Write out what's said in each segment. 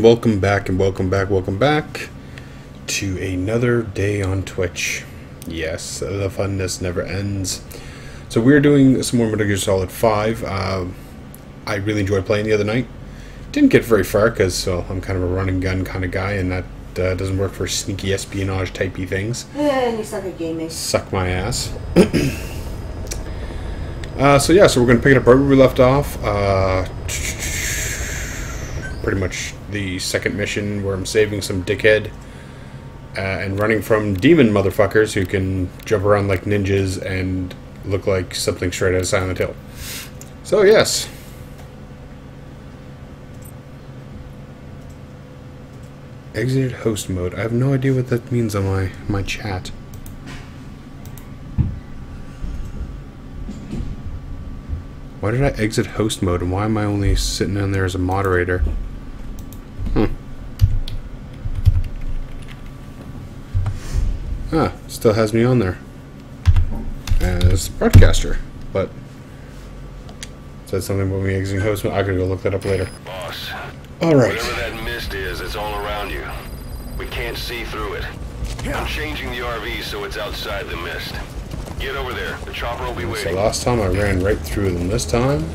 Welcome back and welcome back, welcome back to another day on Twitch. Yes, the funness never ends. So we're doing some more Metal Gear Solid 5. Uh, I really enjoyed playing the other night. Didn't get very far because well, I'm kind of a run and gun kind of guy and that uh, doesn't work for sneaky espionage typey things. And you suck at gaming. Suck my ass. uh, so yeah, so we're going to pick it up right where we left off. Uh, pretty much the second mission where I'm saving some dickhead uh, and running from demon motherfuckers who can jump around like ninjas and look like something straight out of Silent Hill. So, yes. Exited host mode. I have no idea what that means on my, my chat. Why did I exit host mode and why am I only sitting in there as a moderator? Hmm. Ah, still has me on there as broadcaster, but said something about me exiting host. I could go look that up later. Boss. All right. Whatever that mist is, it's all around you. We can't see through it. I'm changing the RV so it's outside the mist. Get over there. The chopper will be waiting. So waiting. last time I ran right through them. This time,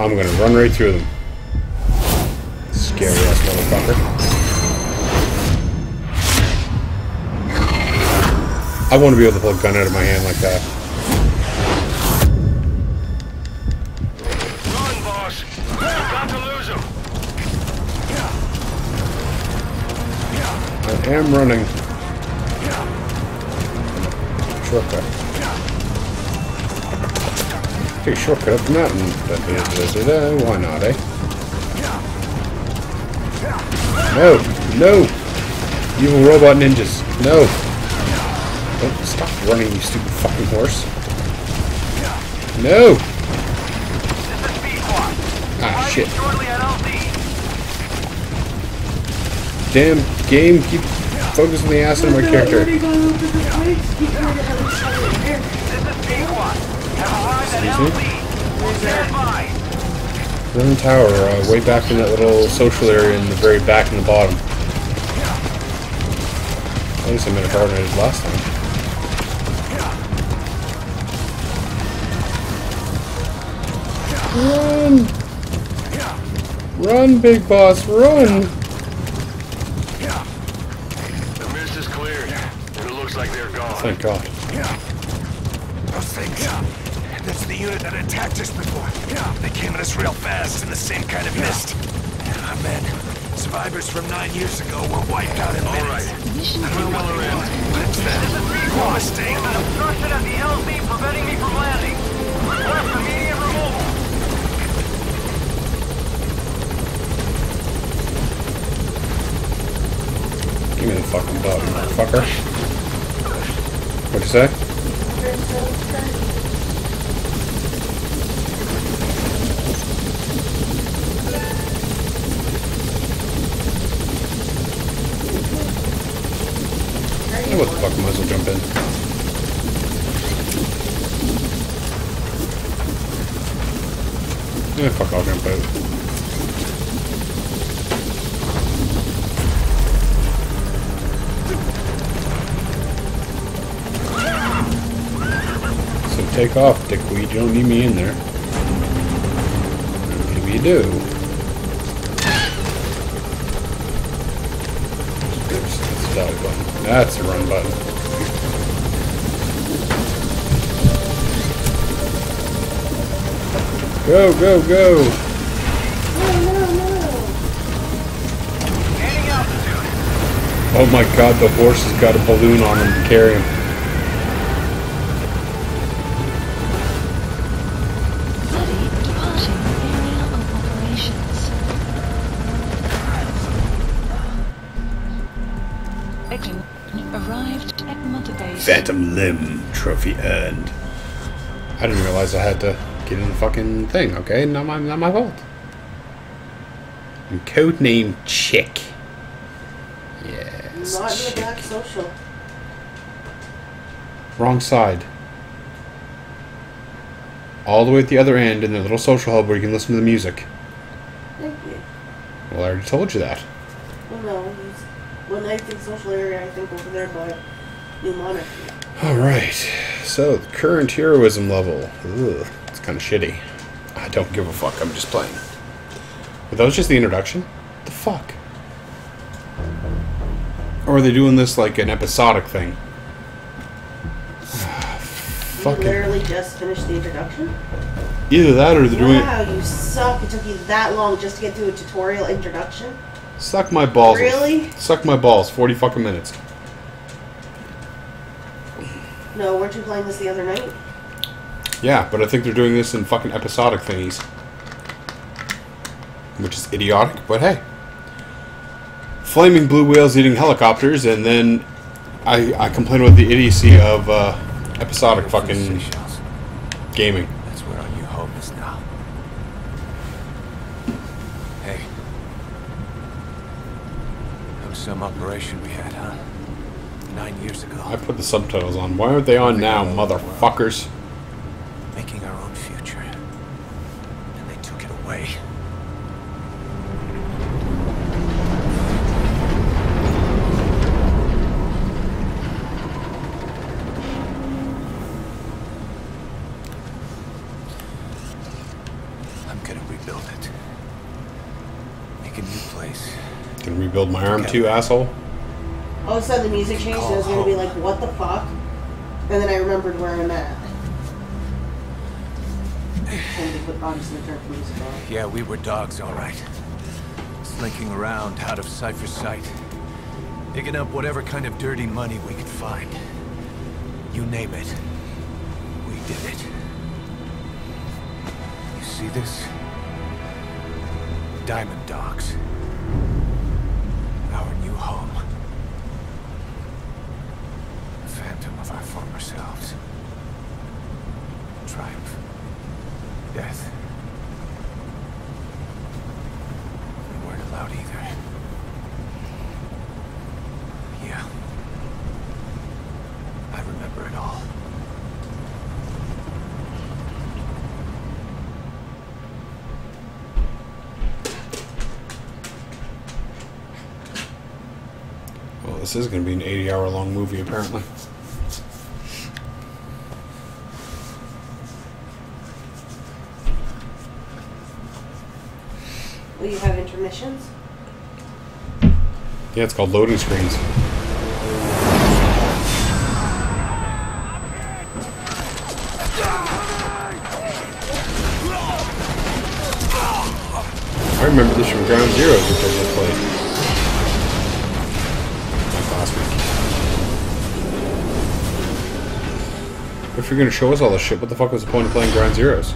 I'm gonna run right through them. Scary ass motherfucker. I want to be able to pull a gun out of my hand like that. Run, boss. Got to lose him. I am running. Shortcut. Take shortcut up the mountain. Da, da, da, da. Why not, eh? No! No! Evil robot ninjas. No! Don't stop running, you stupid fucking horse. No! Ah, shit. Damn game, keep focusing the ass on my character. Excuse me? LZ. Stand by. Room tower, uh, way back in that little social area in the very back and the bottom. At least I made harder than I last time. Run! Run, big boss, run! The mist is cleared, and it looks like they're gone. Thank God. Those things. That's the unit that attacked us before. Yeah. They came at us real fast in the same kind of yeah. mist. our men, Survivors from nine years ago were wiped out in All right. minutes. We're well in. But it's them. Your mistake. Obstruction at the LZ preventing me from landing. Request immediate removal. Give me the fucking button, motherfucker. What'd you say? What the fuck, might as well jump in. Yeah, fuck, I'll jump out. So take off, dickweed. You don't need me in there. Maybe you do. Oops, that's the dog button. That's the run button. Go, go, go! Oh my god, the horse has got a balloon on him to carry him. Trophy earned. I didn't realize I had to get in the fucking thing. Okay, not my not my fault. And codename Chick. Yes. Not in the back social. Wrong side. All the way at the other end in the little social hub where you can listen to the music. Thank you. Well, I already told you that. Well, no, he's, when I think social area, I think over there by New Monarchy. Alright, so the current heroism level. Ugh, it's kind of shitty. I don't give a fuck, I'm just playing. But that was just the introduction? the fuck? Or are they doing this like an episodic thing? You Fucking. literally just finished the introduction? Either that or they're doing. Wow, you suck. It took you that long just to get through a tutorial introduction? Suck my balls. Really? Suck my balls. 40 fucking minutes. No, weren't you playing this the other night? Yeah, but I think they're doing this in fucking episodic thingies. Which is idiotic, but hey. Flaming blue whales eating helicopters, and then I, I complain about the idiocy of uh, episodic fucking Seychelles. gaming. That's where our new home is now. Hey. That was some operation we had, huh? Nine years ago. I put the subtitles on. Why aren't they on now, motherfuckers? Making our own future. And they took it away. I'm gonna rebuild it. Make a new place. Can rebuild my arm too, asshole? All of a sudden the music changed and I was gonna be like, what the fuck? And then I remembered where I'm at. And they put obviously the music on. Yeah, we were dogs, all right. Slinking around out of Cypher's sight. Digging up whatever kind of dirty money we could find. You name it. We did it. You see this? Diamond Dogs. Our new home. A phantom our former selves. Triumph. Death. We weren't allowed either. Yeah. I remember it all. Well, this is going to be an 80 hour long movie, apparently. Will you have intermissions? Yeah, it's called loading screens. I remember this from Ground Zero, which I just played. Like last week. If you're gonna show us all this shit, what the fuck was the point of playing Ground Zeroes?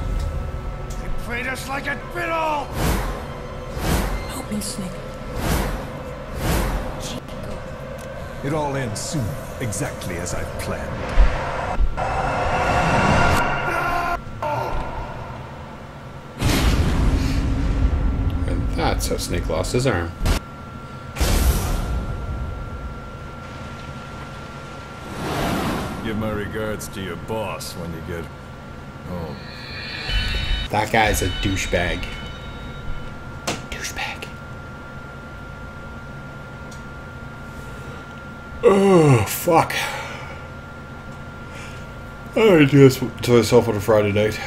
They played us like a fiddle! It all ends soon, exactly as I've planned. And that's how Snake lost his arm. Give my regards to your boss when you get home. That guy's a douchebag. Douchebag. Oh, fuck. I do this to myself on a Friday night.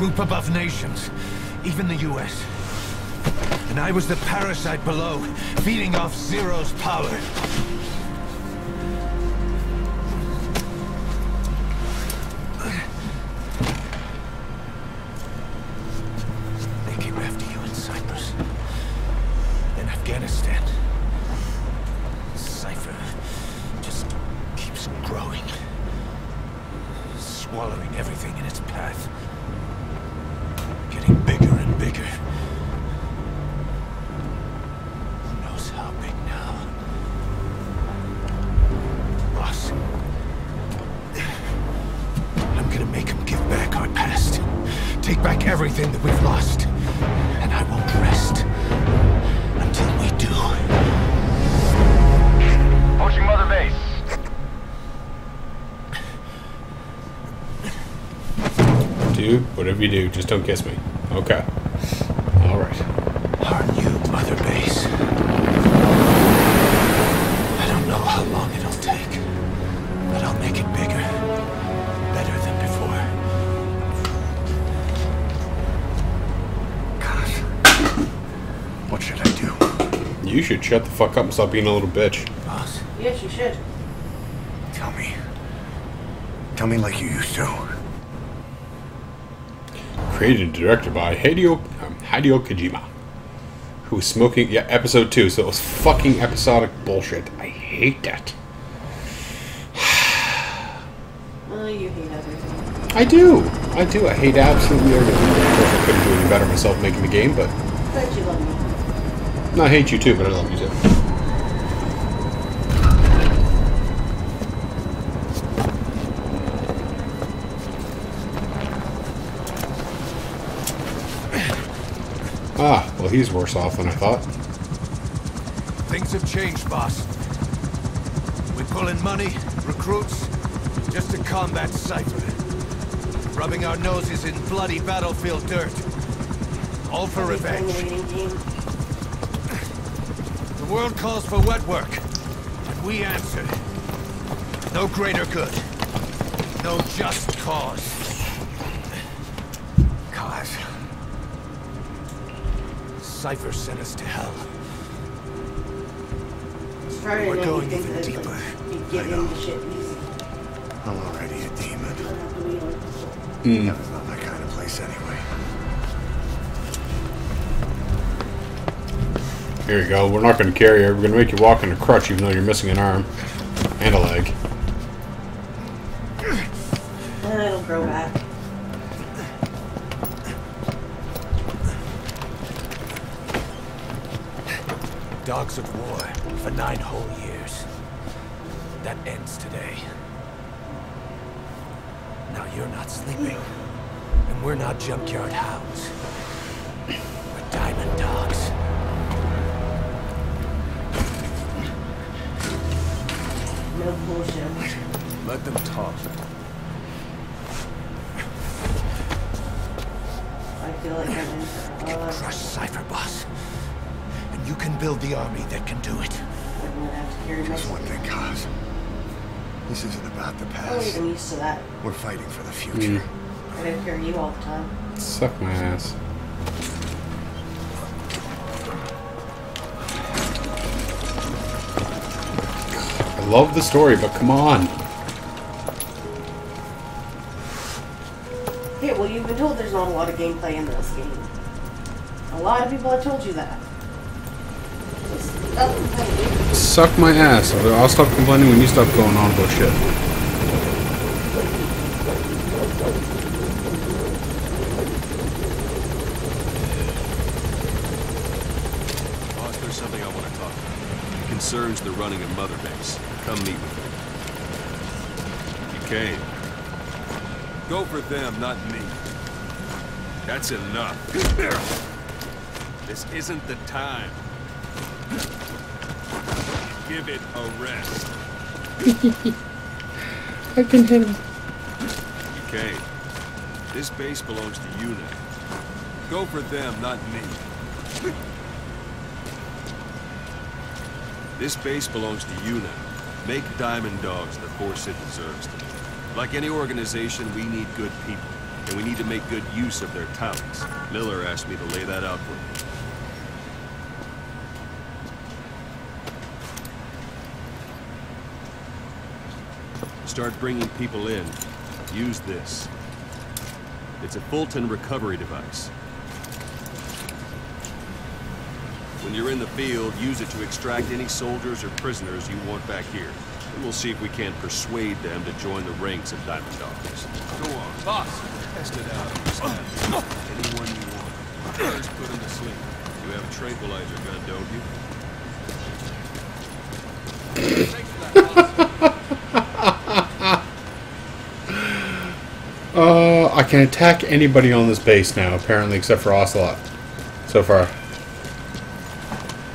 Group above nations, even the US. And I was the parasite below, feeding off Zero's power. Dude, you do, just don't kiss me. Okay. Alright. Our new mother base. I don't know how long it'll take, but I'll make it bigger, better than before. Gosh. What should I do? You should shut the fuck up and stop being a little bitch. Boss, Yes, you should. Tell me. Tell me like you used to. Created and directed by Hideo, um, Hideo Kojima. Who was smoking. Yeah, episode 2, so it was fucking episodic bullshit. I hate that. Oh, you hate everything. I do. I do. I hate absolutely everything. Of course, I couldn't do any better myself making the game, but. But you love me. No, I hate you too, but I love you too. Well, he's worse off than I thought. things have changed, boss. We pull in money, recruits, just to combat Cypher. Rubbing our noses in bloody battlefield dirt. All for revenge. the waiting game. The world calls for wet work, and we answer. No greater good. No just cause. Cause. Cypher sent us to hell. Trying We're to going make you even think that, deeper. like, I know. into shit easy. I'm already a demon. You don't have to be like, Heaven's hmm. not my kind of place anyway. Here you go. We're not going to carry you. We're going to make you walk in a crutch even though you're missing an arm and a leg. Dogs of war for nine whole years. That ends today. Now you're not sleeping. And we're not junkyard hounds. Fighting for the future. Mm. I gotta carry you all the time. Suck my ass. I love the story, but come on. Yeah, well, you've been told there's not a lot of gameplay in this game. A lot of people have told you that. It's nothing kind of weird. Suck my ass. I'll stop complaining when you stop going on about shit. Boss, there's something I want to talk about. It concerns the running of Mother Base. Come meet with me. You came. Go for them, not me. That's enough. This isn't the time. Give it a rest. I can hit him. Okay. This base belongs to you now. Go for them, not me. This base belongs to you now. Make Diamond Dogs the force it deserves. Like any organization, we need good people, and we need to make good use of their talents. Miller asked me to lay that out for you. Start bringing people in. Use this. It's a Fulton recovery device. When you're in the field, use it to extract any soldiers or prisoners you want back here. And we'll see if we can't persuade them to join the ranks of Diamond Dogs. Go on. Boss, test it out. Anyone you want. First, put him to sleep. You have a tranquilizer gun, don't you? Thanks for that, boss. Uh, I can attack anybody on this base now, apparently, except for Ocelot. So far.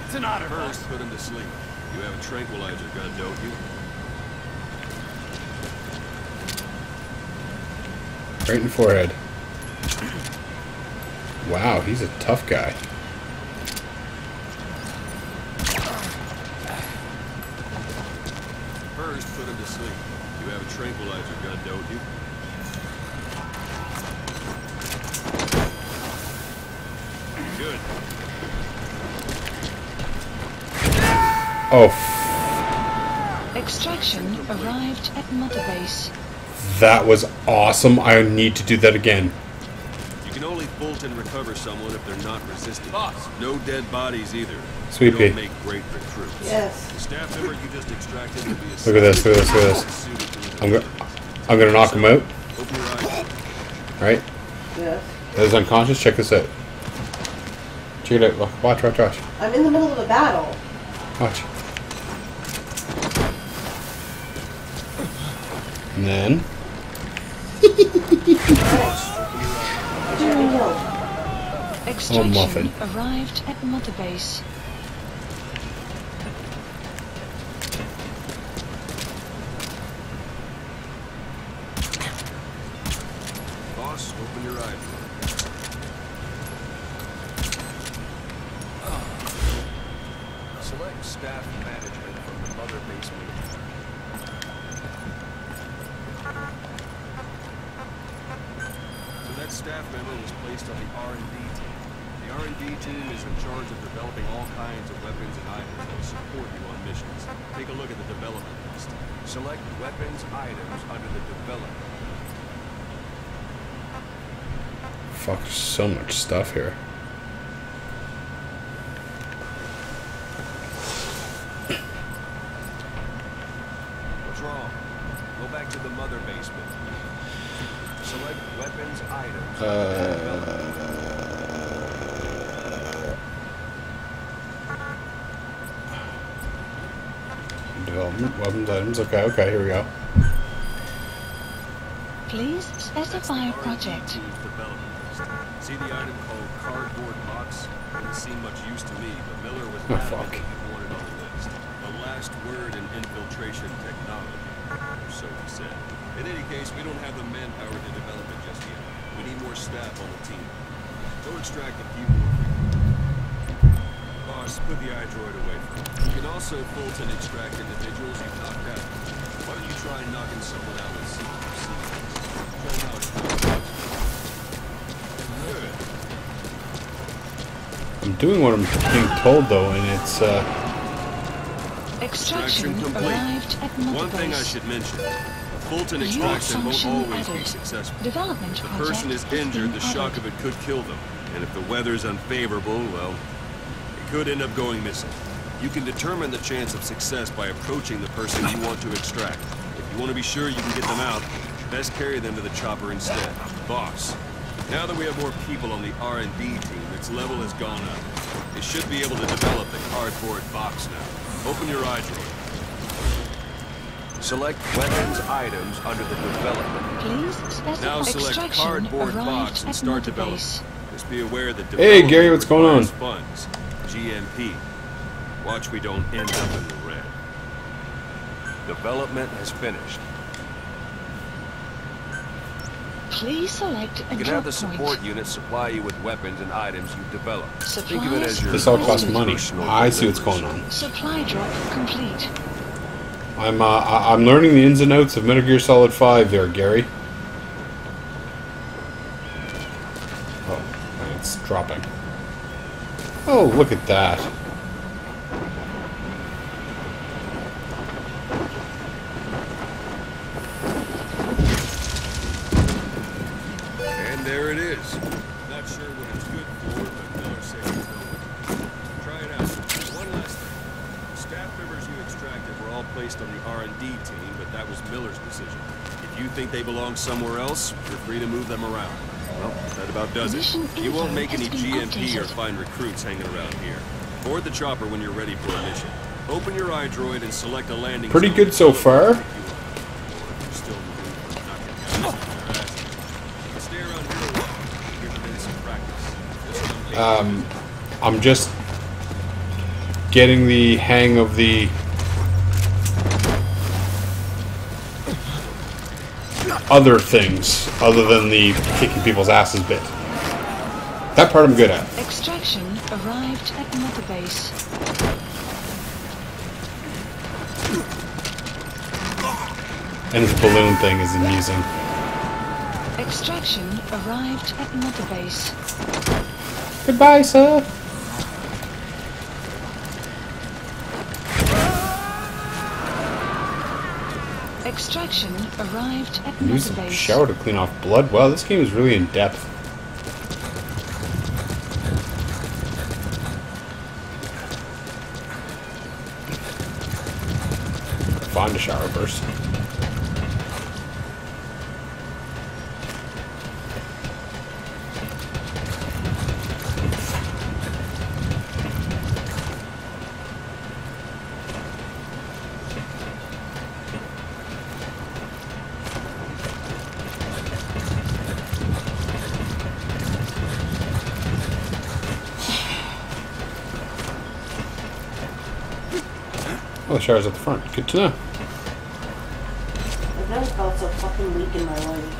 It's an honor. First, put him to sleep. You have a tranquilizer gun, don't you? Right in the forehead. Wow, he's a tough guy. First, put him to sleep. You have a tranquilizer gun, don't you? Good. Oh, Extraction arrived at Mother Base. That was awesome. I need to do that again. You can only bolt and recover someone if they're not resistant. Boss. No dead bodies either. Sweet pea. don't make great recruits. Yes. The staff member you just extracted will be Look at this, look at this, look at this. suited to his I'm gonna, I'm gonna knock him out. Open your eyes. Right? Yes. That is unconscious. Check this out. Check it out. Watch, watch, watch. I'm in the middle of a battle. Watch. And then, Did Extraction muffin. arrived at Mother Base. Boss, open your eyes. Select staff management from the mother base meeting. So that staff member was placed on the R&D team. The R&D team is in charge of developing all kinds of weapons and items that will support you on missions. Take a look at the development list. Select weapons items under the development fuck, there's so much stuff here. What's wrong? Go back to the mother basement. Select weapons items. Development, weapons, items. Okay, okay, here we go. Please specify a project. Team's development list. See the item called cardboard box? Didn't seem much use to me, but Miller was Oh, adamant fuck. he wanted on the list. The last word in infiltration technology, or so he said. In any case, we don't have the manpower to develop it just yet. We need more staff on the team. Go extract a few more. Boss, put the iDroid away from. You can also Fulton extract individuals you've knocked out. Why don't you try knocking someone out with CQC? Show 'em how it's I'm doing what I'm being told though, and it's uh, Extraction Extraction complete. arrived at One thing I should mention. A Fulton Your extraction won't function always be successful. Development If the person is injured, the shock added. of it could kill them. And if the weather's unfavorable, well, it could end up going missing. You can determine the chance of success by approaching the person you want to extract. If you want to be sure you can get them out, best carry them to the chopper instead. Boss, now that we have more people on the R&D team, its level has gone up. They should be able to develop the cardboard box now. Open your iDroid. Select weapons items under the development Please specify now select extraction cardboard box and start Mother development. Base. Just be aware that Hey, Gary, what's going on? Funds. GMP. Watch we don't end up in the red. Development has finished. Please select a You can drop have the support point. unit supply you with weapons and items you've developed. Think of it Supplies as your this all costs money. personal I see what's going on. Supply drop complete. I'm uh, I'm learning the ins and outs of Metal Gear Solid 5 there, Gary. Oh, it's dropping. Oh, look at that. Somewhere else, you're free to move them around. Well, that about does it. You won't make any has been GMP or updated. find recruits hanging around here. Board the chopper when you're ready for a mission. Open your iDroid and select a landing Pretty zone. good so far. If you want. Or if you're still in the mood for knocking guys on their asses. You can stay around here a while. Give them in some practice. Just come Um, I'm just getting the hang of the other things other than the kicking people's asses bit. That part I'm good at. Extraction arrived at Mother Base. And his balloon thing is amusing. Extraction arrived at Mother Base. Goodbye, sir. Extraction arrived at Use a shower to clean off blood. Wow, this game is really in depth. Find a shower first. Shower's at the front. Good to know. I've never felt so fucking weak in my life.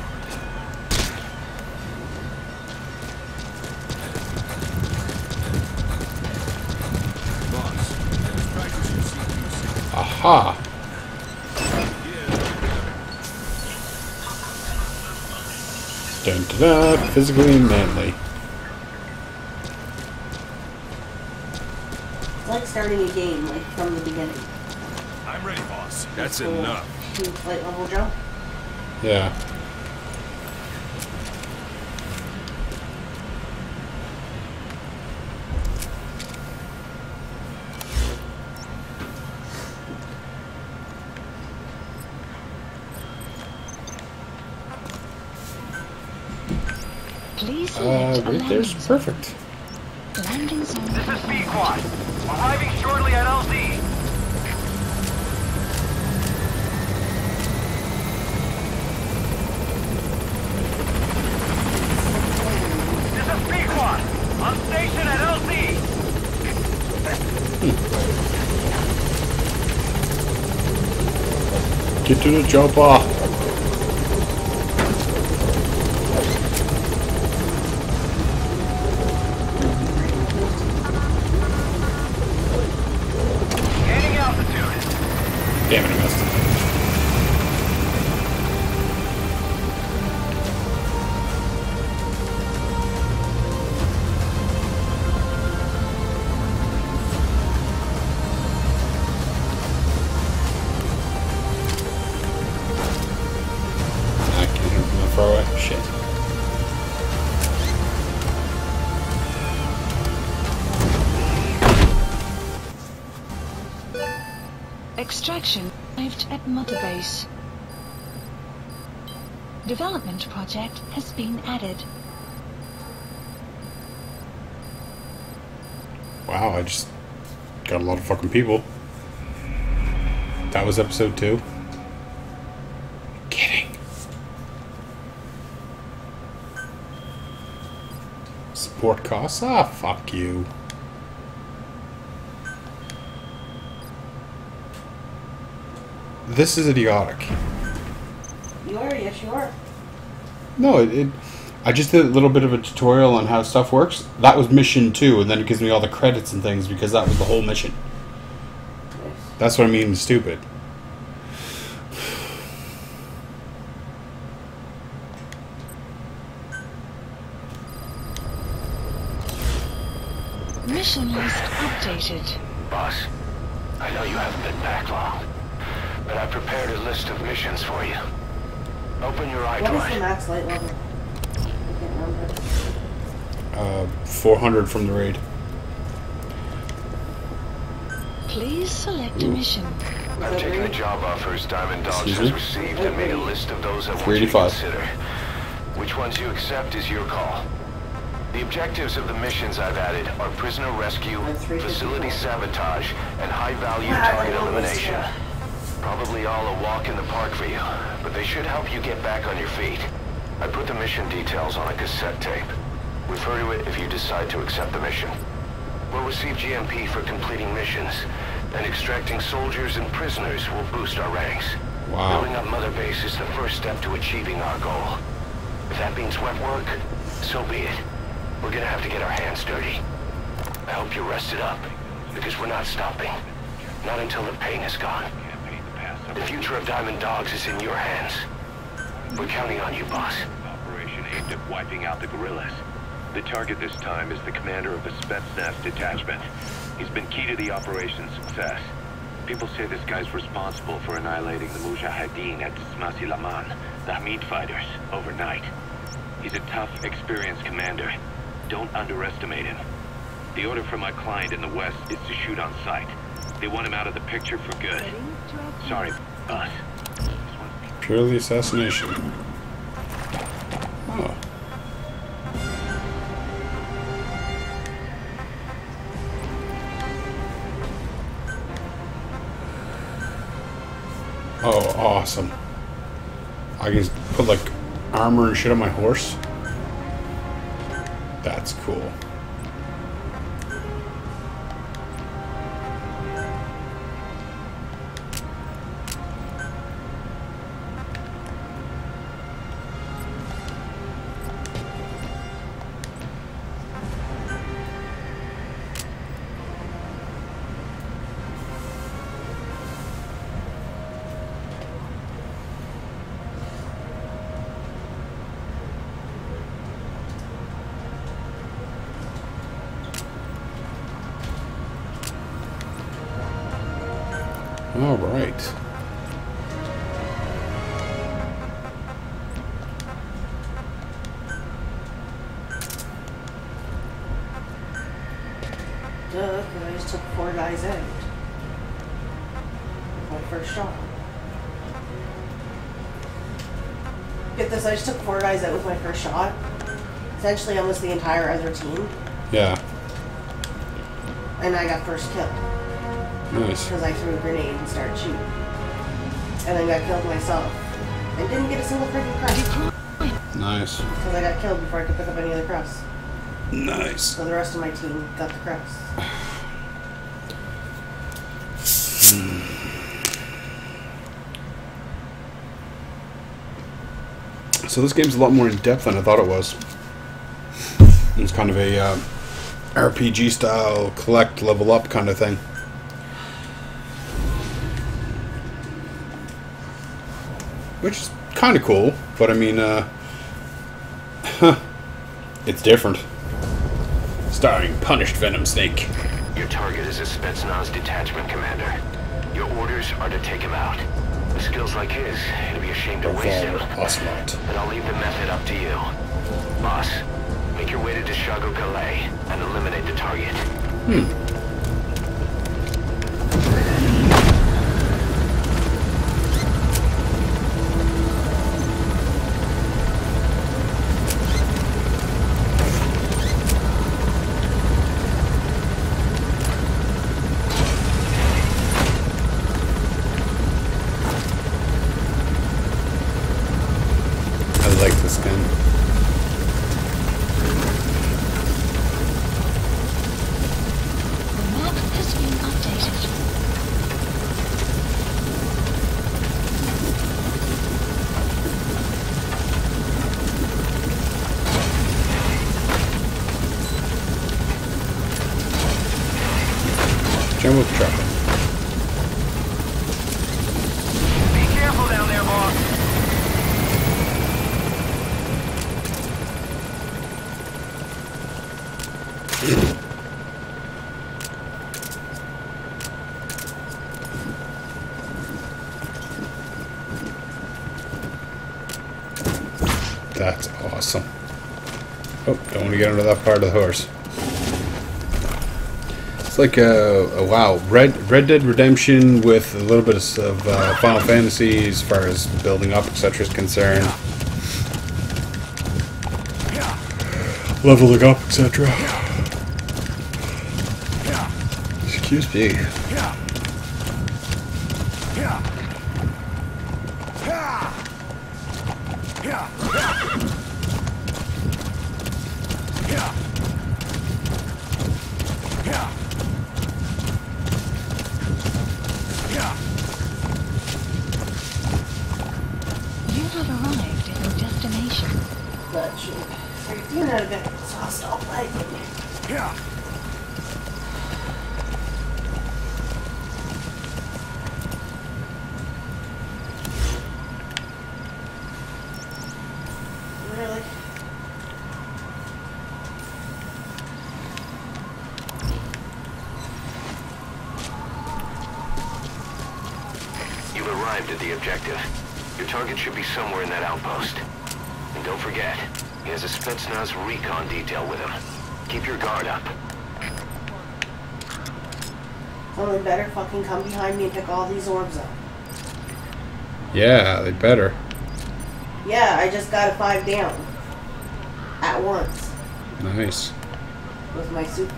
Boss, let's practice your CQC. Aha! Dun dun dun! Physically and manly. It's like starting a game, like from the beginning. I'm ready, boss. That's Cool. enough. Two flight level jump. Yeah. Please Uh, right there's perfect. Landing zone This is confirmed. Pequod. Arriving shortly at LZ. This is Pequod. On station at LZ. Get to the chopper. Extraction arrived at Mother Base. Development project has been added. Wow, I just got a lot of fucking people. That was episode two. Kidding. Support costs? Ah, fuck you. This is idiotic. You are? Yes, you are. No, it, it. I just did a little bit of a tutorial on how stuff works. That was mission two, and then it gives me all the credits and things because that was the whole mission. Nice. That's what I mean, stupid. Mission list updated. Boss, I know you haven't been back long, but I prepared a list of missions for you. Open your eye What is the iDroid. max light level? I can't remember. Uh, 400 from the raid. Please select a mission. I've taken the job offers Diamond Dogs Excuse has me? received and made a list of those I want you to 385. consider. Which ones you accept is your call. The objectives of the missions I've added are prisoner rescue, facility sabotage, and high-value target I know elimination. Probably all a walk in the park for you, but they should help you get back on your feet. I put the mission details on a cassette tape. Refer to it if you decide to accept the mission. We'll receive GMP for completing missions, and extracting soldiers and prisoners will boost our ranks. Wow. Building up Mother Base is the first step to achieving our goal. If that means wet work, so be it. We're gonna have to get our hands dirty. I hope you're rested up, because we're not stopping. Not until the pain is gone. The future of Diamond Dogs is in your hands. We're counting on you, boss. Operation aimed at wiping out the guerrillas. The target this time is the commander of the Spetsnaz detachment. He's been key to the operation's success. People say this guy's responsible for annihilating the Mujahideen at Smasei Laman, the Hamid fighters, overnight. He's a tough, experienced commander. Don't underestimate him. The order from my client in the west is to shoot on sight. They want him out of the picture for good. Sorry, boss. Purely assassination. Oh. Oh, awesome. I can put like armor and shit on my horse. That's cool. Shot. Essentially almost the entire other team. Yeah. And I got first kill. Nice. Because I threw a grenade and started shooting. And then got killed myself. And didn't get a single freaking crust. Nice. Because I got killed before I could pick up any other crusts. Nice. So the rest of my team got the crust. Hmm. So this game's a lot more in depth than I thought it was. It's kind of a uh, RPG style, collect, level up kind of thing. Which is kind of cool, but I mean, uh, it's different. Starring Punished Venom Snake. Your target is a Spetsnaz detachment commander. Your orders are to take him out. With skills like his, it'd be a shame to waste him. Ocelot. But I'll leave the method up to you. Boss, make your way to Da Shago Kallai and eliminate the target. I like this gun. The map has been updated. Jump with truck. Be careful down there, boss. That's awesome. Oh, don't want to get under that part of the horse. It's like a, a wow, Red Red Dead Redemption with a little bit of, uh, Final Fantasy as far as building up, etc. is concerned. Leveling up, etc. Excuse me. You have arrived at your destination. But you, you know that hostile lightning. Really? You've arrived at the objective. Your target should be somewhere in that outpost. And don't forget, he has a Spetsnaz recon detail with him. Keep your guard up. Someone better fucking come behind me and pick all these orbs up. Better. Yeah, I just got a five down. At once. Nice. With my super.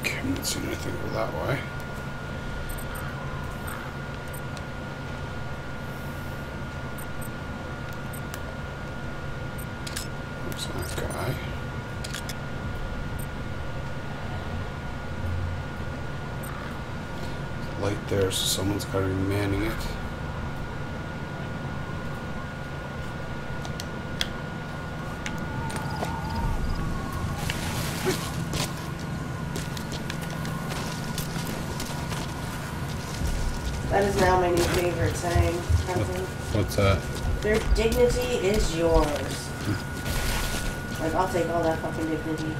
Okay, I'm not seeing anything over that way. There's that guy. Light there, so someone's got to be manning it. That is now my new favorite saying. What's that? Their dignity is yours. Like, I'll take all that fucking dignity.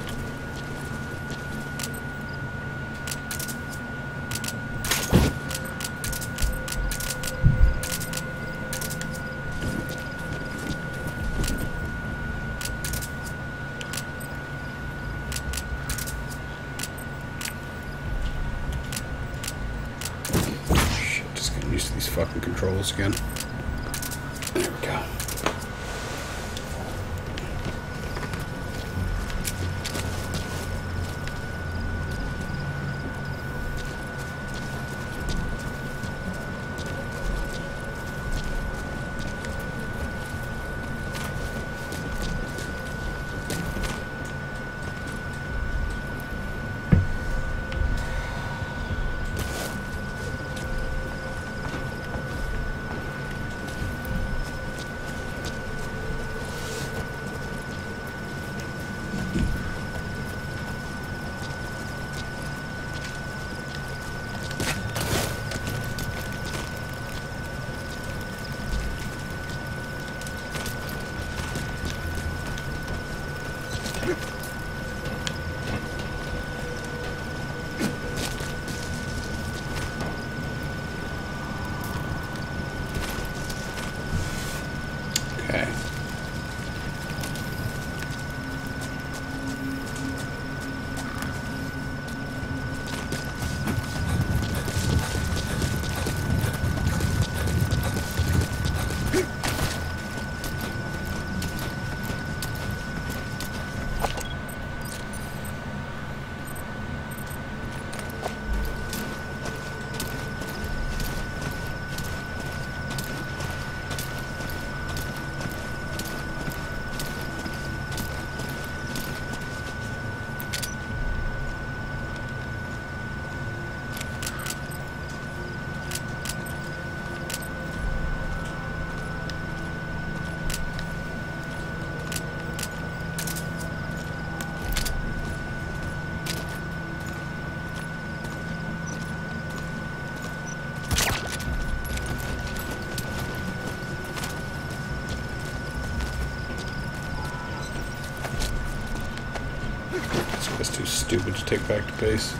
Stupid to take back to base.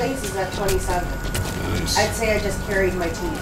In place is at 27. Nice. I'd say I just carried my team.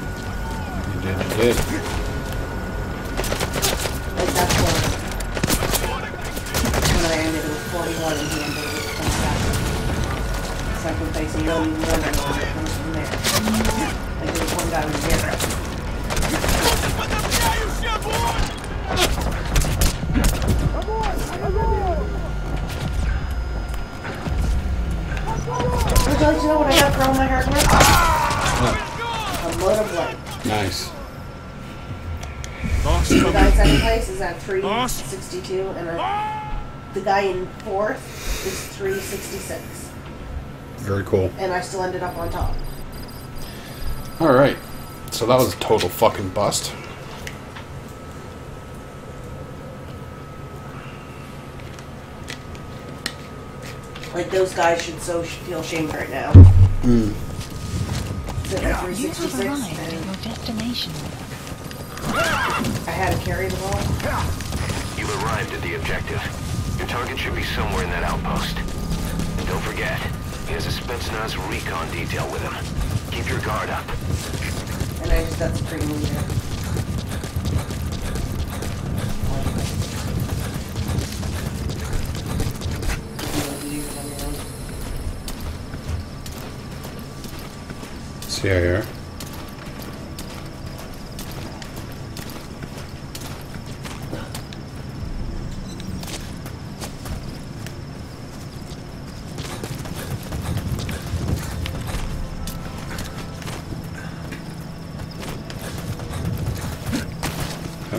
362, and the guy in fourth is 366. Very cool. And I still ended up on top. Alright. So that was a total fucking bust. Like, those guys should so feel shamed right now. Mm. Sitting at You have arrived at your destination. I had to carry the ball. You've arrived at the objective. Your target should be somewhere in that outpost. And don't forget, he has a Spetsnaz recon detail with him. Keep your guard up. And I just got the pretty leader. CIR. I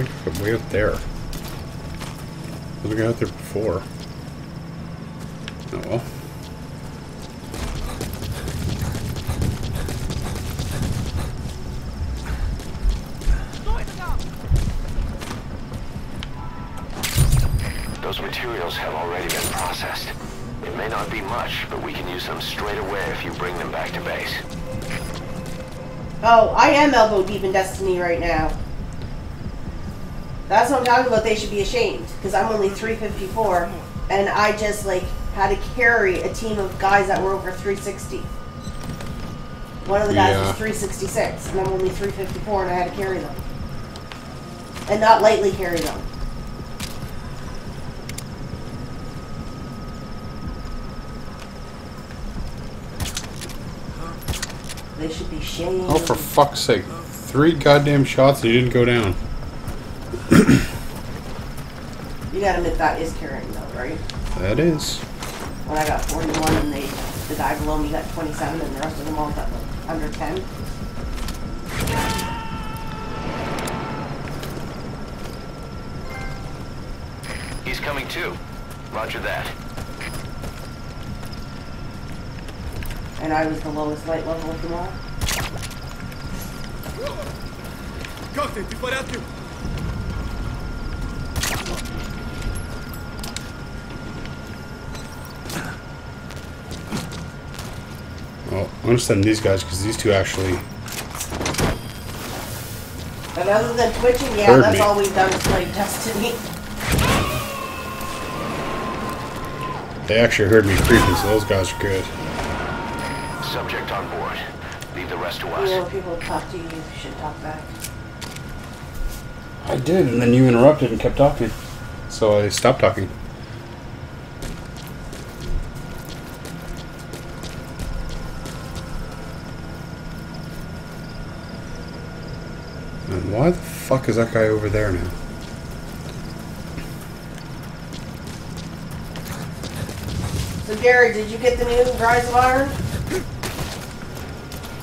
think I put way up there. Was I out there before? Oh well. Those materials have already been processed. It may not be much, but we can use them straight away if you bring them back to base. Oh, I am elbow deep in Destiny right now. That's what I'm talking about. They should be ashamed because I'm only 354, and I just like had to carry a team of guys that were over 360. One of the guys Yeah. was 366, and I'm only 354, and I had to carry them, and not lightly carry them. They should be shamed. Oh, for fuck's sake. Three goddamn shots and you didn't go down. You gotta admit that is carrying though, right? That is. When I got 41 and they, the guy below me got 27 and the rest of them all got like under 10. He's coming too. Roger that. And I was the lowest light level of them all. Как ты? Ты в порядке? I'm gonna send these guys because these two actually. And other than twitching, yeah, that's me. all we've done is play Destiny. They actually heard me creeping, so those guys are good. Subject on board. Leave the rest to You us. know, people talk to you, you should talk back. I did, and then you interrupted and kept talking. So I stopped talking. And why the fuck is that guy over there now? So, Gary, did you get the new Rise of Iron?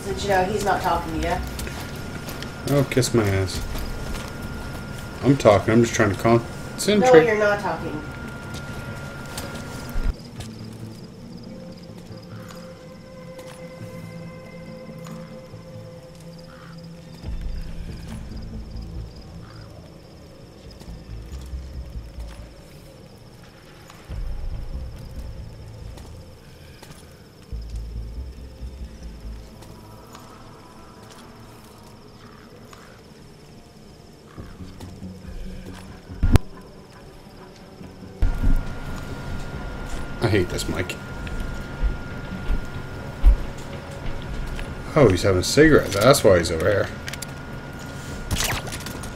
Since you know he's not talking to you. Oh, kiss my ass. I'm talking, I'm just trying to concentrate. No, you're not talking. Hate this mic. Oh, he's having a cigarette. That's why he's over here.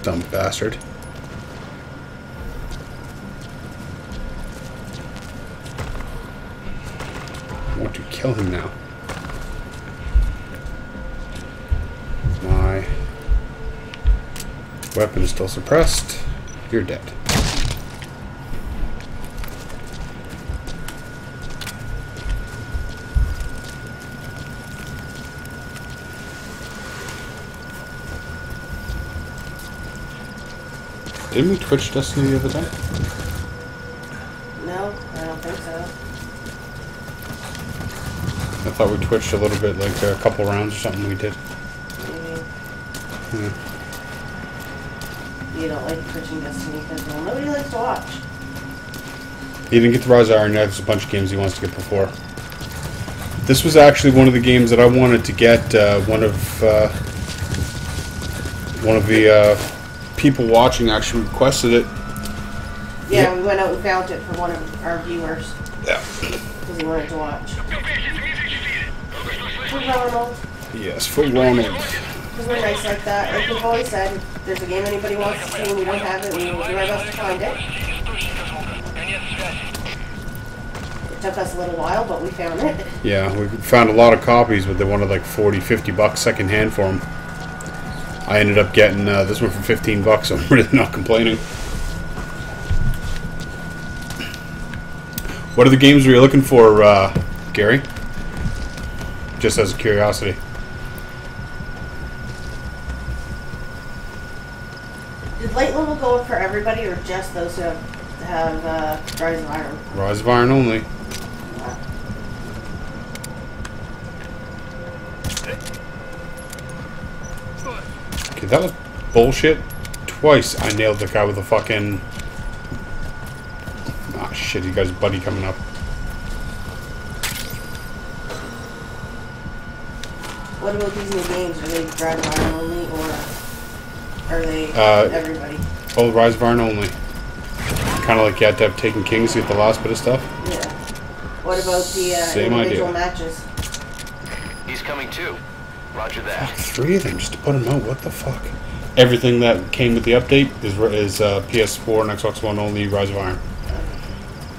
Dumb bastard. I want to kill him now. My weapon is still suppressed. You're dead. Didn't we Twitch Destiny the other day? No, I don't think so. I thought we twitched a little bit, like a couple rounds or something we did. Maybe Yeah. you don't like twitching Destiny because well, nobody likes to watch. He didn't get the Rise of Iron. There's a bunch of games he wants to get before. This was actually one of the games that I wanted to get. Uh, one of uh, one of the uh, people watching actually requested it. Yeah, Yeah. we went out and found it for one of our viewers Yeah. because he wanted to watch. We're Ronald. Yes, for Ronald. Because we're nice like that. Like we've always said, if there's a game anybody wants to see and we don't have it, we will do our best to find it. It took us a little while, but we found it. Yeah, we found a lot of copies, but they wanted like 40, 50 bucks secondhand for them. I ended up getting uh, this one for 15 bucks, so I'm really not complaining. What are the games were you looking for, uh, Gary? Just as a curiosity. Did late level go for everybody or just those who have, have uh, Rise of Iron? Rise of Iron only. Okay, that was bullshit. Twice I nailed the guy with a fucking. Ah, shit, you guys' buddy coming up. What about these new games? Are they Rise of Iron only or are they Uh, everybody? Oh, Rise of Iron only. Kind of like you had to have Taken Kings to get the last bit of stuff. Yeah. What about the uh, Same individual idea. matches? He's coming too. Roger that. Three of them just to put them out. What the fuck? Everything that came with the update is is uh, PS4 and Xbox One only. Rise of Iron.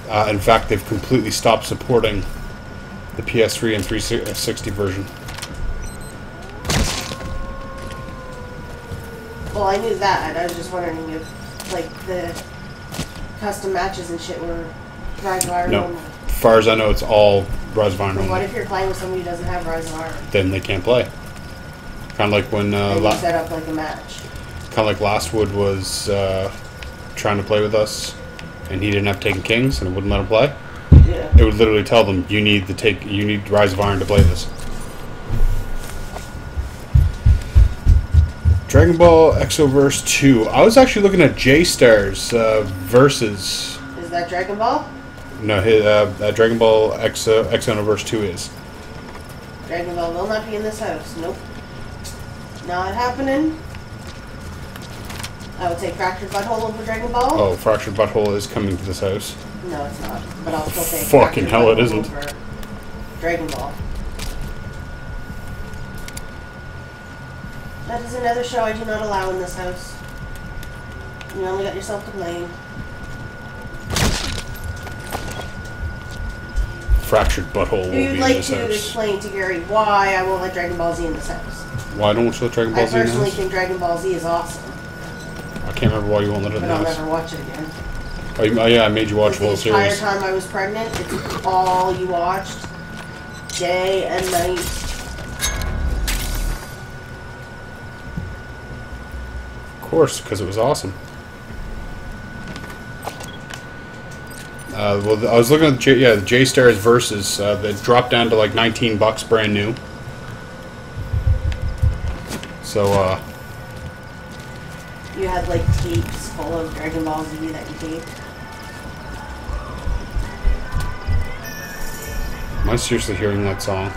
Uh, in fact, they've completely stopped supporting the PS3 and 360 version. Well, I knew that. I was just wondering if, like, the custom matches and shit were Rise of Iron No, only. as far as I know, it's all Rise of Iron what if you're playing with somebody who doesn't have Rise of Iron? Then they can't play. Kind of like when uh, la- set up like a match. kind of like Lastwood was uh, trying to play with us, and he didn't have Taken Kings, and it wouldn't let him play. Yeah. It would literally tell them, "You need to take, you need Rise of Iron to play this." Dragon Ball Xenoverse 2. I was actually looking at J Stars uh, versus Is that Dragon Ball? no, his, uh, uh, Dragon Ball Exo Xenoverse 2 is. Dragon Ball will not be in this house. Nope. Not happening. I would say Fractured Butthole over Dragon Ball. Oh, Fractured Butthole is coming to this house. No, it's not. But I'll still say Fucking hell, it isn't. Dragon Ball. That is another show I do not allow in this house. You only got yourself to blame. Fractured Butthole will If be you'd like to house. explain to Gary why I won't let Dragon Ball Z in this house. Why don't you let Dragon Ball I Z in the personally house? think Dragon Ball Z is awesome, I can't remember why you won't let it in but the I'll house. never watch it again. Oh, you- oh, yeah, I made you watch the whole the entire series. time I was pregnant, it's all you watched, day and night. Of course, because it was awesome. Uh, well, th- I was looking at the J, yeah the J Stars versus uh, that dropped down to like 19 bucks brand new. So uh, You had like tapes full of Dragon Ball Z that you taped. am I seriously hearing that song?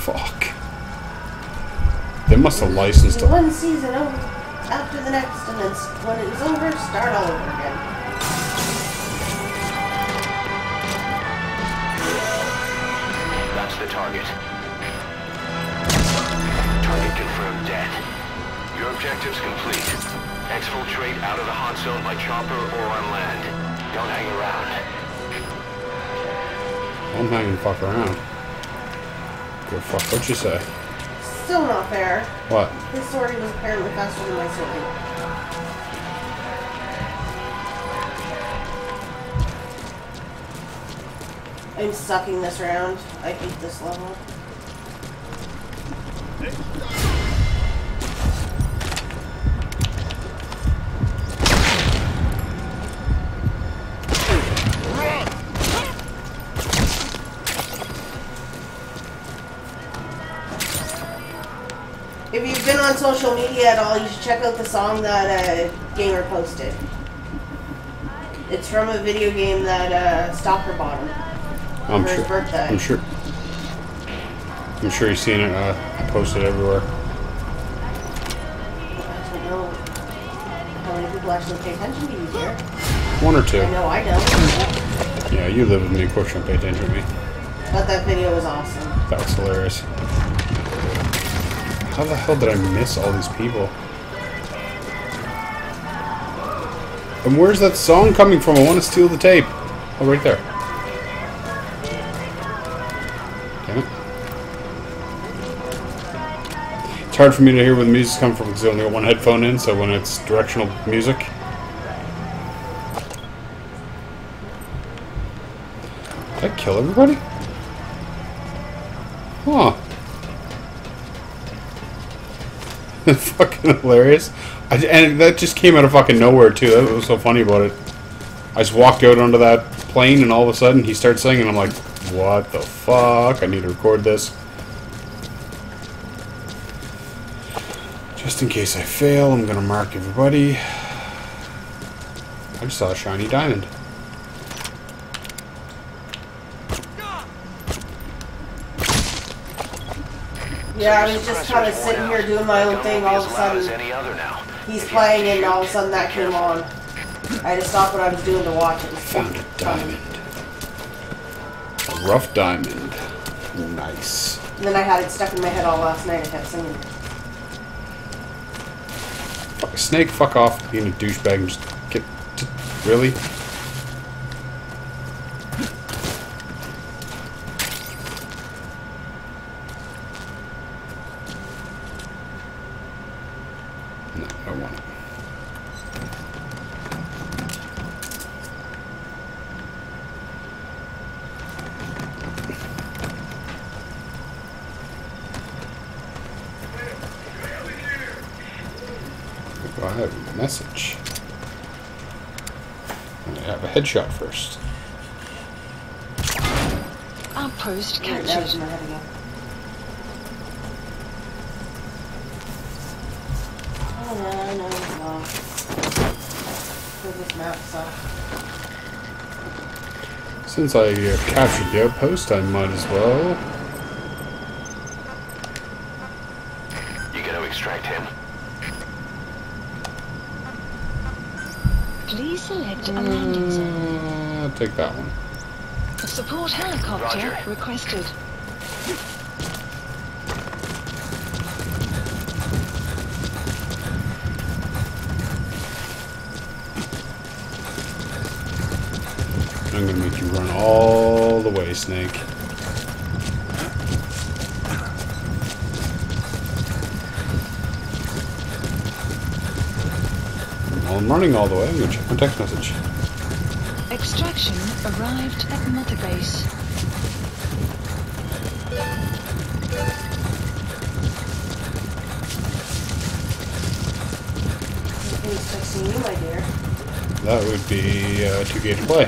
Fuck. They must have licensed it. One season over after the next, and then when it was over, start all over again. That's the target. Target confirmed dead. Your objective's complete. Exfiltrate out of the hot zone by chopper or on land. Don't hang around. I'm not even fuck around. Good fuck what you say. Still not fair. What? His sortie was apparently faster than my sortie. I'm sucking this round. I hate this level. On social media at all, you should check out the song that uh, Gamer posted. It's from a video game that uh, Stalker bought him. I'm For his sure. birthday. I'm sure. I'm sure you've seen it uh, posted everywhere. I don't know how many people actually pay attention to you here. One or two. I know I don't. Yeah, you live with me. Of course, you don't pay attention to me. But that video was awesome. That was hilarious. How the hell did I miss all these people? And where's that song coming from? I want to steal the tape. Oh, right there. Damn it. It's hard for me to hear where the music's coming from because I only got one headphone in, so when it's directional music. Did I kill everybody? Huh. fucking hilarious. I, and that just came out of fucking nowhere too. That was so funny about it. I just walked out onto that plane and all of a sudden he starts singing. I'm like, what the fuck? I need to record this. Just in case I fail, I'm gonna mark everybody. I just saw a shiny diamond. Yeah, I was just kind of sitting here doing my own thing. All of a As loud as sudden, any other now. he's If you have playing, and all of a sudden that came on. I had to stop what I was doing to watch it. Found a diamond. A rough diamond. Nice. And then I had it stuck in my head all last night. I kept singing. Fuck, snake, fuck off being a douchebag and just get. really? No, I don't want it. Oh, I have a message. I have a headshot first. Outpost That was in captured. my head again. Oh, no, I. No. This map sucks. Since I uh, captured the outpost, I might as well extract him. Please select a landing zone. Uh, I'll take that one. A support helicopter Roger. requested. I'm gonna make you run all the way, Snake. While I'm running all the way, I'm gonna check my text message. Extraction arrived at Mother Base. Texting you, my dear? That would be uh, 2K to play.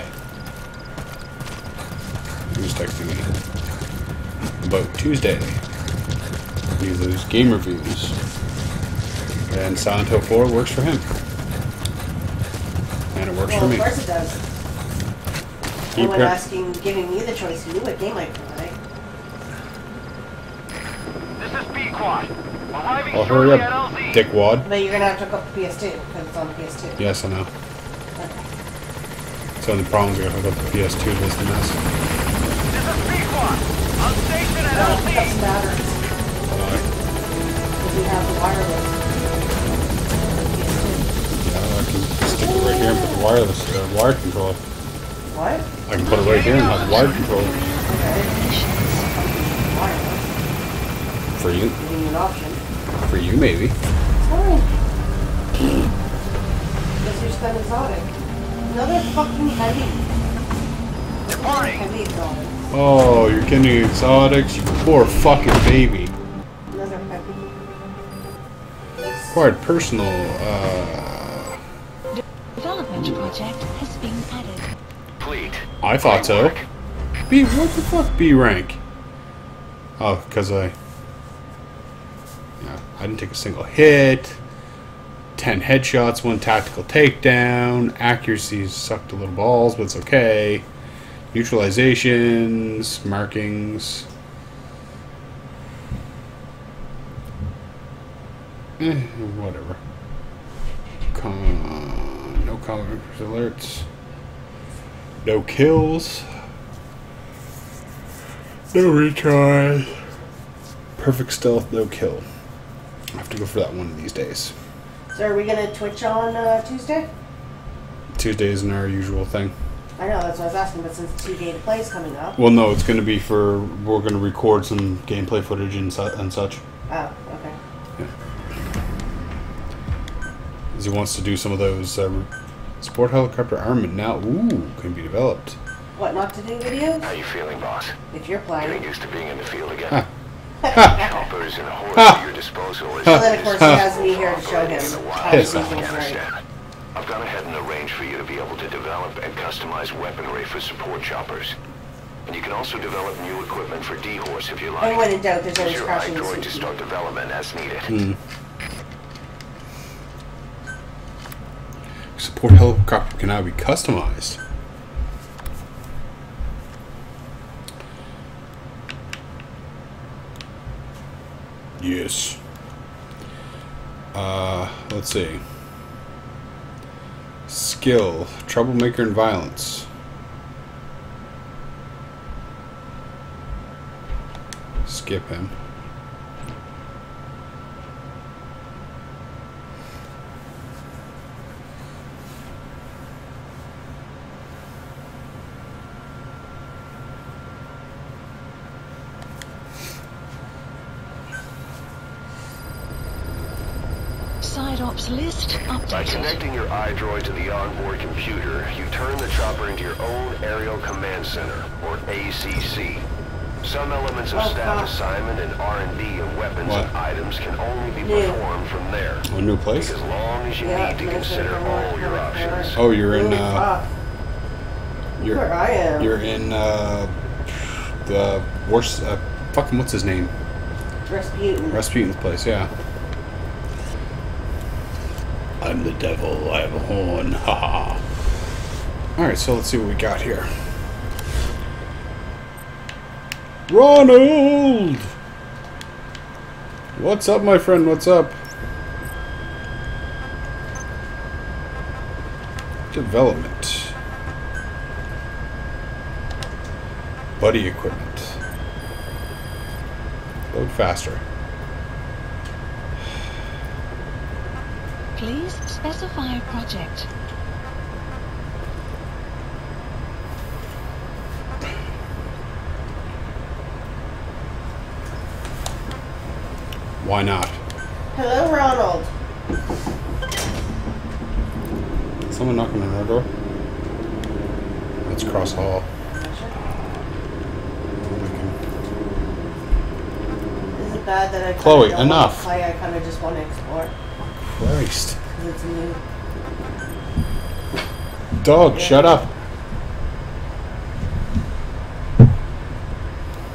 Who's texting me? About Tuesday. Need those game reviews. And Silent Hill 4 works for him. And it works Well, for of me. course it does. He And asking, giving me the choice, he knew what game I play. This is Pequod. Arriving Oh, hurry up, at LZ. dickwad. But you're gonna have to hook up the PS2 because it's on the PS2. Yes, I know. Okay. So the problems are gonna hook up the PS2 to this mess. This is Pequod. On station at Uh, pick up some LZ. batteries Uh, because we have the wireless. Yeah, I can stick it right here and put the wireless, uh, wire controller. What? I can put it right here and have the wired controller. Okay. For you. Giving an option. For you, maybe. Fine. Because you're exotic. Another fucking heavy. Departing. Heavy. Oh, you're getting exotics, you poor fucking baby. Another heavy. Acquired personal, uh... I thought so. B, what the fuck, B rank? Oh, because I... Yeah, I didn't take a single hit. 10 headshots, one tactical takedown. Accuracy sucked a little balls, but it's okay. Neutralizations, markings. Eh, whatever. Con no color alerts. No kills. No retries. Perfect stealth, no kill. I have to go for that one of these days. So are we gonna Twitch on uh, Tuesday? Tuesday isn't our usual thing. I know, that's what I was asking, but since two day to play is coming up. Well, no, it's going to be for. We're going to record some gameplay footage and, su- and such. Oh, okay. As he wants to do some of those. Uh, sport helicopter armament now. Ooh, can be developed. What, not to do videos? How you feeling, boss? If you're Getting used to being in the field again. Huh. Choppers and a horse at your disposal is Well, then, of course, he has me here to show him in the how to use things right. I've gone ahead and arranged for you to be able to develop and customize weaponry for support choppers. And you can also develop new equipment for D-Horse if you like. And when in doubt, there's Use always your crashing the iDroid to start development as needed. Hmm. Support helicopter can now be customized. Yes. Uh, let's see. Skill, troublemaker and violence. Skip him. Side ops list By connecting your iDroid to the onboard computer, you turn the chopper into your own Aerial Command Center, or ACC. Some elements of Oh, staff fuck. assignment and R&D of weapons What? and items can only be Yeah. performed from there. A new place? As long as you Yeah, need to consider all your options. Oh, you're in. Uh, fuck. you're Where I am. You're in uh, the worst. Uh, fucking what's his name? Rasputin. Rasputin's place. Yeah. I'm the devil. I have a horn. Ha ha. All right, so let's see what we got here. Ronald. What's up, my friend? What's up? Development. Buddy equipment. Load faster. Please specify a project. Why not? Hello, Ronald. Someone knocking on our door? That's Cross Hall. Is it bad that I kinda Chloe, enough. Play? I kind of just want to explore Christ. because it's. Dog, shut up.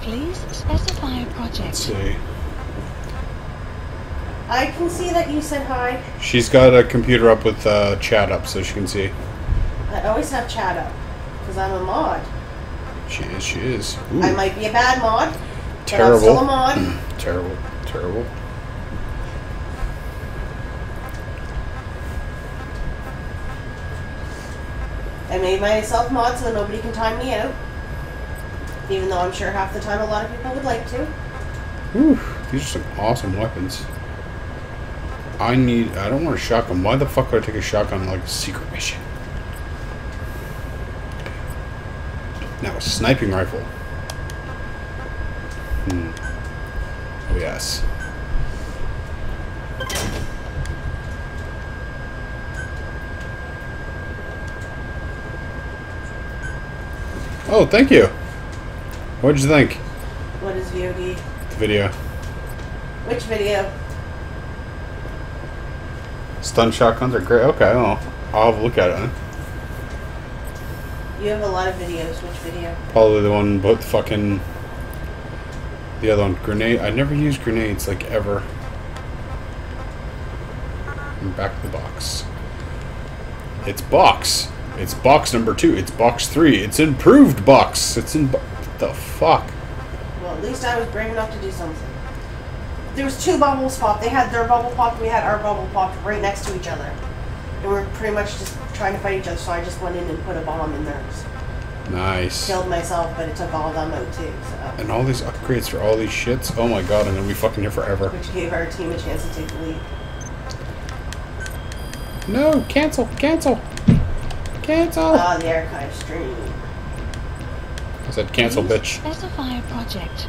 Please specify Let's project. see. I can see that you said hi. She's got a computer up with uh, chat up so she can see. I always have chat up because I'm a mod. She is, she is. Ooh, I might be a bad mod, but I'm terrible. still a mod. terrible, terrible. I made myself mod so nobody can time me out. Even though I'm sure half the time a lot of people would like to. Whew, these are some awesome weapons. I need. I don't want a shotgun. Why the fuck would I take a shotgun like a secret mission? Now a sniping rifle. Hmm. Oh yes. Oh, thank you. What did you think? What is VOD? The video. Which video? Stun shotguns are great. Okay, well, I'll have a look at it. You have a lot of videos. Which video? Probably the one about the fucking. The other one, grenade. I never use grenades like ever. And back to the box. It's box. It's box number two. It's box three. It's improved box. It's in. bo- What the fuck? Well, at least I was brave enough to do something. There was two bubbles popped. They had their bubble popped. We had our bubble popped right next to each other, and we are pretty much just trying to fight each other. So I just went in and put a bomb in theirs. Nice. Killed myself, but it took all of them out too. So, And all these upgrades for all these shits. Oh my god, I'm gonna be fucking here forever. which gave our team a chance to take the lead. No, cancel, cancel, cancel. Ah, the archive stream. I said cancel, Please bitch. Specify a project.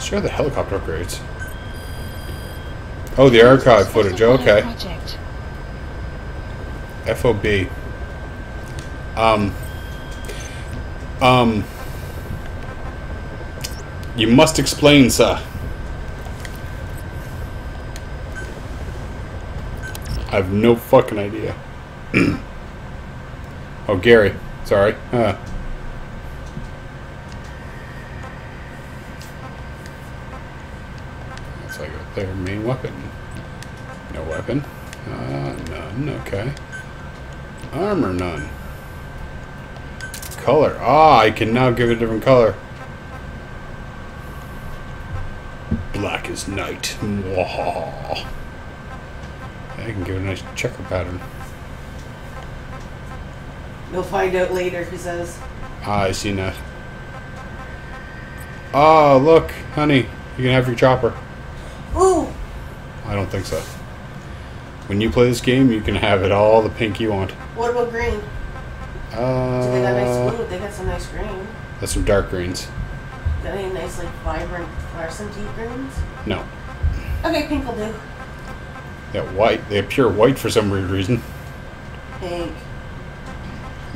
Sure, the helicopter upgrades. Oh, the archive Please footage. Okay. Project. FOB. Um. Um. You must explain, sir. I have no fucking idea. oh, Gary. Sorry. Huh. Looks like their main weapon. No weapon. Uh, none. Okay. Armor, none. Color. Ah, I can now give it a different color. Black as night. Mwah. I can give it a nice checker pattern. You'll find out later, he says. Ah, I see that. Oh, look, honey, you can have your chopper. Ooh, I don't think so. When you play this game, you can have it all the pink you want. what about green? Uh, Do they got nice blue? They got some nice green. That's some dark greens. Got any nice, like, vibrant fluorescent greens? No. Okay, pink will do. Yeah, white. They appear white for some weird reason. Pink.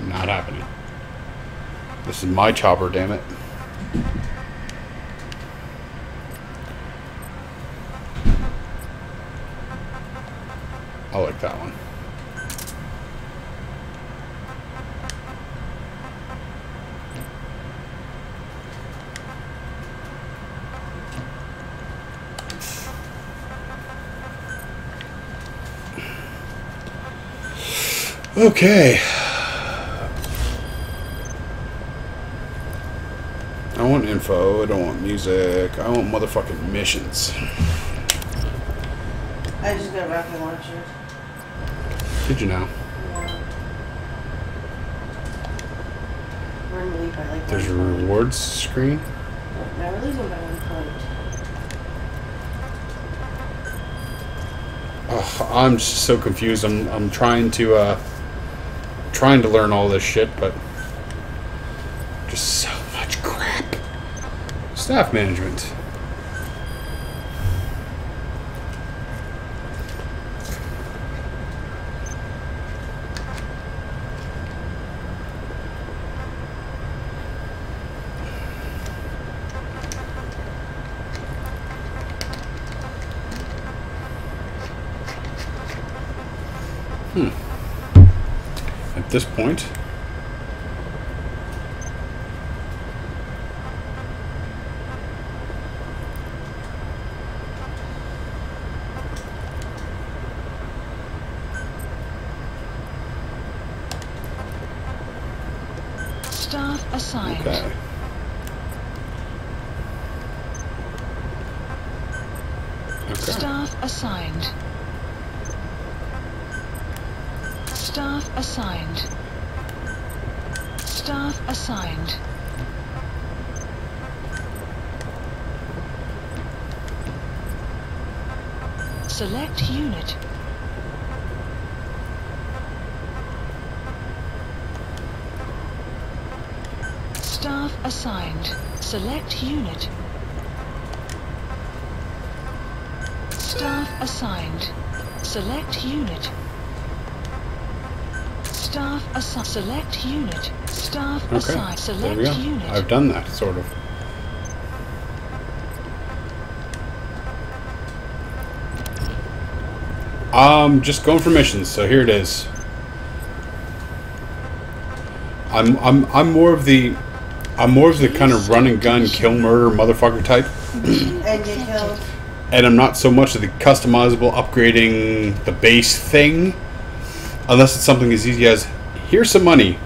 Not happening. This is my chopper, damn it. I like that one. Okay. I want info. I don't want music. I want motherfucking missions. I just got rocket launcher. Did you know? We're in the lead by like There's a rewards screen. Now we're losing by one point. Ugh, I'm just so confused. I'm I'm trying to uh trying to learn all this shit, but just so. Staff management. Hmm. At this point, Staff assigned. okay. Okay. Staff assigned. Staff assigned. Staff assigned. Select unit. Staff assigned. Select unit. Staff assigned. Select unit. Staff assigned. Select unit. Staff Okay. assigned. There we Select go. unit. I've done that, sort of. Um, just going for missions. So here it is. I'm I'm I'm more of the I'm more of the kind of run and gun, kill murder, motherfucker type, And get killed. and I'm not so much of the customizable upgrading the base thing, unless it's something as easy as here's some money,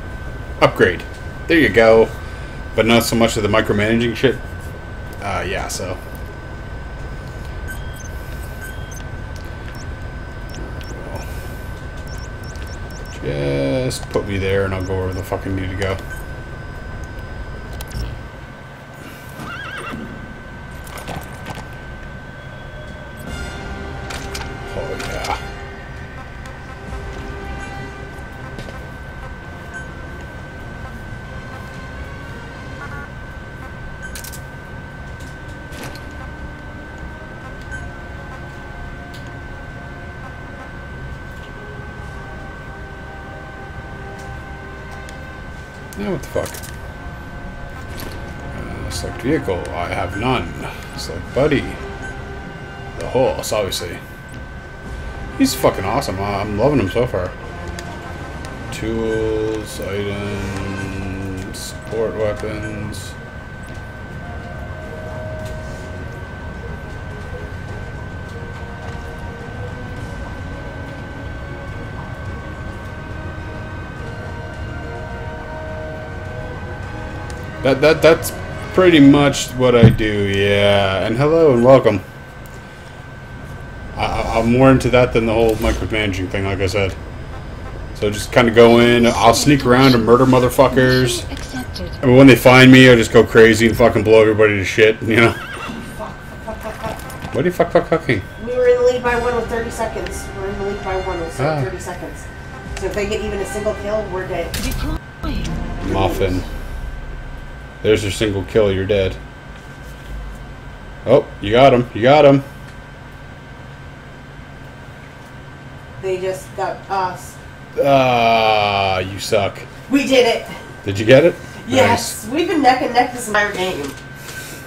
upgrade. There you go. But not so much of the micromanaging shit. Uh, yeah. So. Just put me there and I'll go where the fucking need to go. Buddy. The horse, obviously. He's fucking awesome. Uh, I'm loving him so far. Tools, items, support weapons. That that that's pretty much what I do. Yeah, and hello and welcome. I, I- I'm more into that than the whole micromanaging thing, like I said. So just kind of go in. I'll sneak around and murder motherfuckers. Accepted. And when they find me, I just go crazy and fucking blow everybody to shit. You know. Fuck, fuck, fuck, fuck, fuck. What are you fuck fuck fucking? We were in the lead by one with 30 seconds. We're in the lead by one with Ah. 30 seconds. So if they get even a single kill, we're dead. Deploying. Muffin. There's your single kill. You're dead. Oh, you got him. You got him. They just got us. Ah, you suck. We did it. Did you get it? Yes, we've been neck and neck this entire game.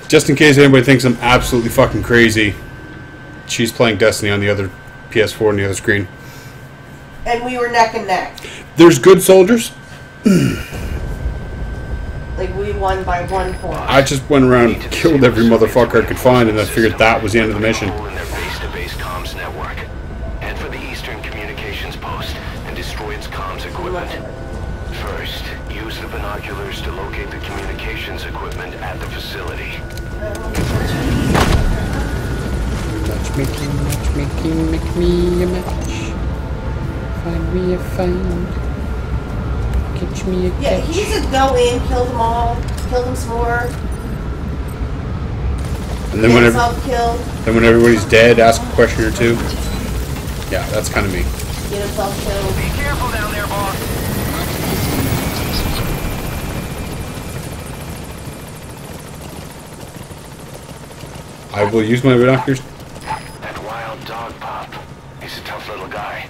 Just in case anybody thinks I'm absolutely fucking crazy, she's playing Destiny on the other PS4 on the other screen. And we were neck and neck. There's good soldiers. Like we won by one point. I just went around, killed every motherfucker I could find, and I figured that was the end of the mission. Head for the Eastern Communications Post and destroy its equipment. First, use the binoculars to locate the communications equipment at the facility. Matchmaking, matchmaking, make me a match. Find me a find. Catch me a Yeah, he needs to go in, kill them all, kill them some more, and then get whenever, himself killed, then when everybody's dead, ask a question or two. Yeah, that's kind of me. get himself killed. Be careful down there, boss. I will use my binoculars. That wild dog pop. He's a tough little guy.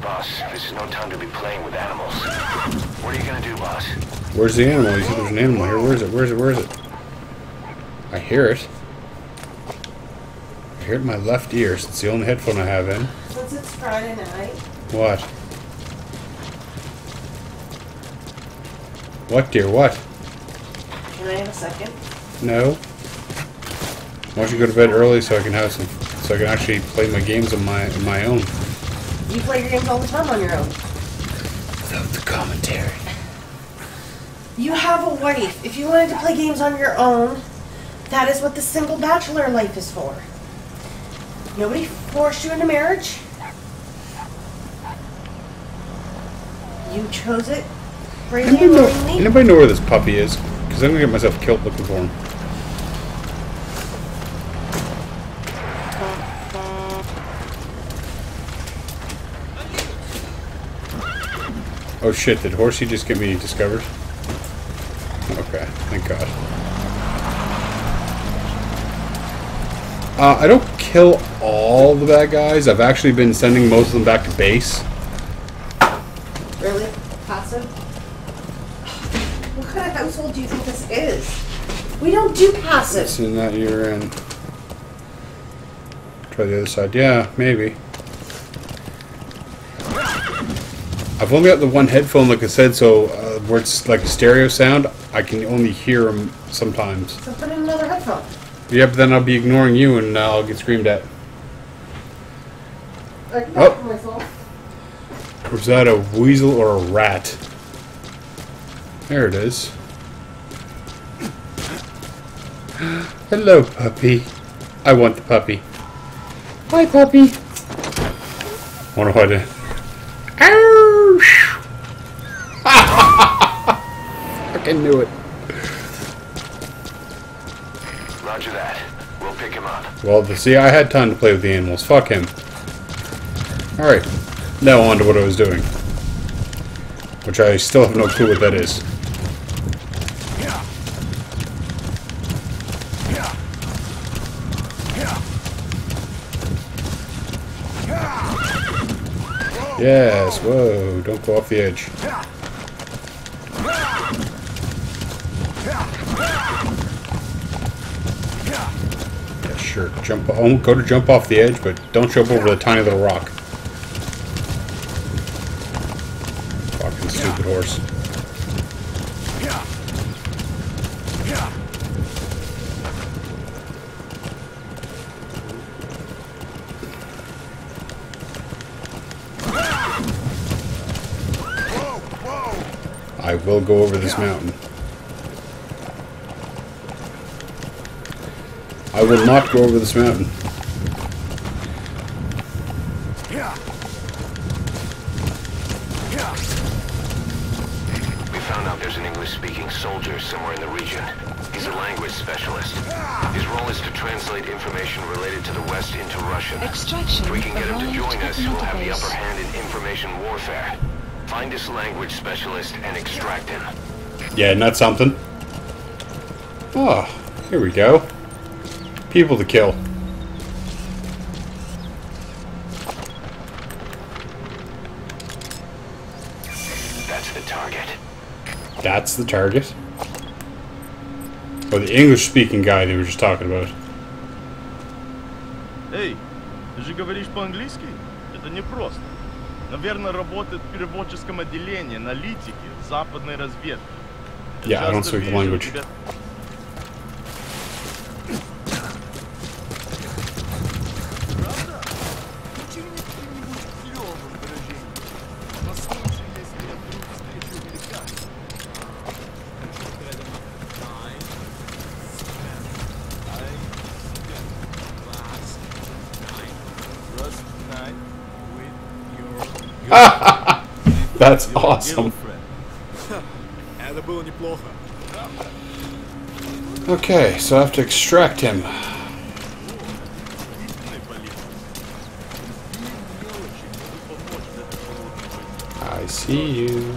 Boss, this is no time to be playing with animals. What are you gonna do, boss? Where's the animal? You said there's an animal here. Where is it? Where is it? Where is it? I hear it. I hear it in my left ear. so It's the only headphone I have in. Since it's Friday night, What? What, dear? What? can I have a second? No. Why don't you go to bed early so I can have some, so I can actually play my games on my on my own. You play your games all the time on your own. Without the commentary. You have a wife. If you wanted to play games on your own, that is what the single bachelor life is for. Nobody forced you into marriage. You chose it Anybody know, anybody know where this puppy is? Because I'm gonna get myself killed looking for him. Oh shit, did Horsey just get me discovered? Okay, thank god. Uh, I don't kill all the bad guys. I've actually been sending most of them back to base. Really? Passive? What kind of household do you think this is? We don't do passive. It's in that you're in. Try the other side. Yeah, maybe. I've only got the one headphone, like I said, so uh, where it's like a stereo sound, I can only hear them sometimes. So put in another headphone. Yeah, but then I'll be ignoring you and uh, I'll get screamed at. I can Oh. myself. Was that a weasel or a rat? There it is. Hello, puppy. I want the puppy. Hi, puppy. Wonder what I Fucking knew it. Roger that. We'll pick him up. Well, to see, I had time to play with the animals. Fuck him. Alright. Now on to what I was doing. Which I still have no clue what that is. Yes, whoa, don't go off the edge. Jump, oh, go to jump off the edge, but don't jump over the tiny little rock. Fucking stupid horse. I will go over this mountain. I will not go over this mountain. Yeah. Yeah. We found out there's an English-speaking soldier somewhere in the region. He's a language specialist. His role is to translate information related to the West into Russian. Extraction If we can get him to join us, we'll have the upper hand in information warfare. Find this language specialist and extract him. Yeah, not something. Oh, here we go. People to kill. That's the target. That's the target. Or the English-speaking guy they were just talking about. Эй, ты же говоришь по-английски? Это непросто. Наверное, работает в переводческом отделении, аналитики, западной разведки. Я Yeah, I don't часто speak the вижу language. That's awesome. Okay, so I have to extract him. I see you.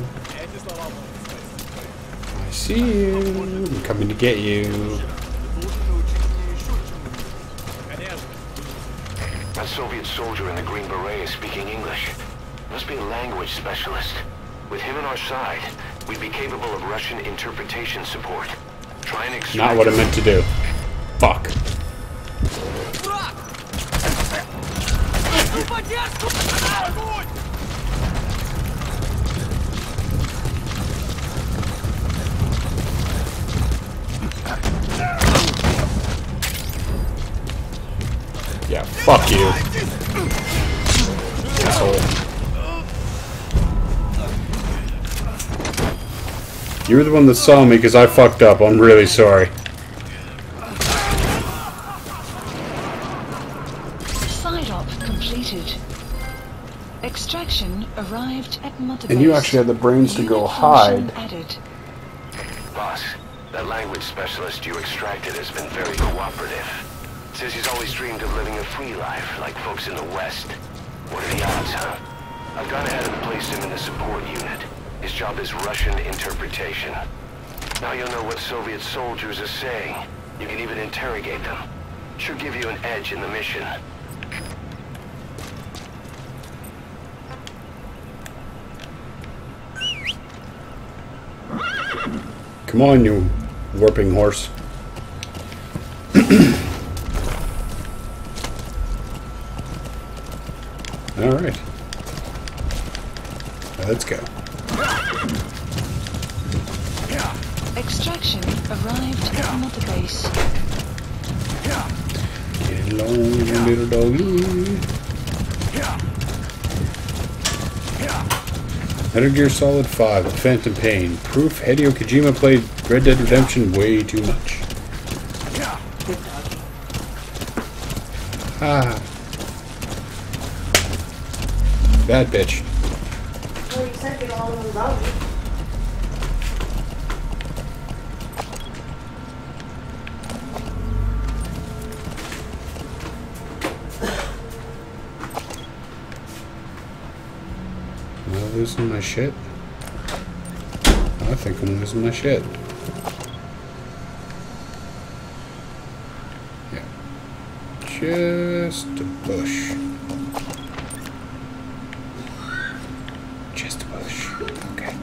I see you. I'm coming to get you. A Soviet soldier in the Green Beret is speaking English. Must be a language specialist. With him on our side, we'd be capable of Russian interpretation support. Try and Not what I meant to do. Fuck. Yeah, fuck you. You were the one that saw me because I fucked up. I'm really sorry. Side op completed. Extraction arrived at Mother And you actually had the brains to go Unit function hide. Added. Boss, that language specialist you extracted has been very cooperative. Says he's always dreamed of living a free life, like folks in the West. What are the odds, huh? I've gone ahead and placed him in the support unit. Job is Russian interpretation. Now you'll know what Soviet soldiers are saying. You can even interrogate them. Should give you an edge in the mission. Come on, you warping horse. Alright. Let's go. Extraction arrived at Mother Base. Along, little doggy. Metal Gear Solid 5, Phantom Pain. Proof Hideo Kojima played Red Dead Redemption way too much. Ah. Bad bitch. Losing my shit? I think I'm losing my shit. Yeah. Just a bush. Just a bush. Okay.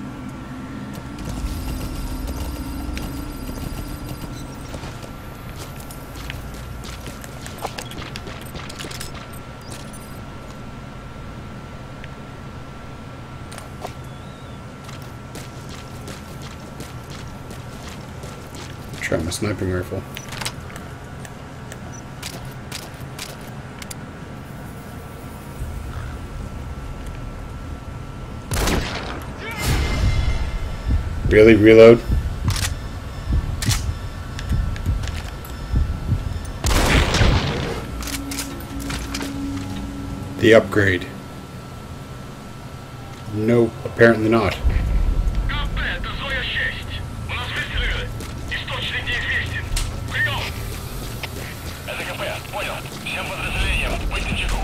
Try my sniping rifle. Really? Reload? The upgrade. No, apparently not.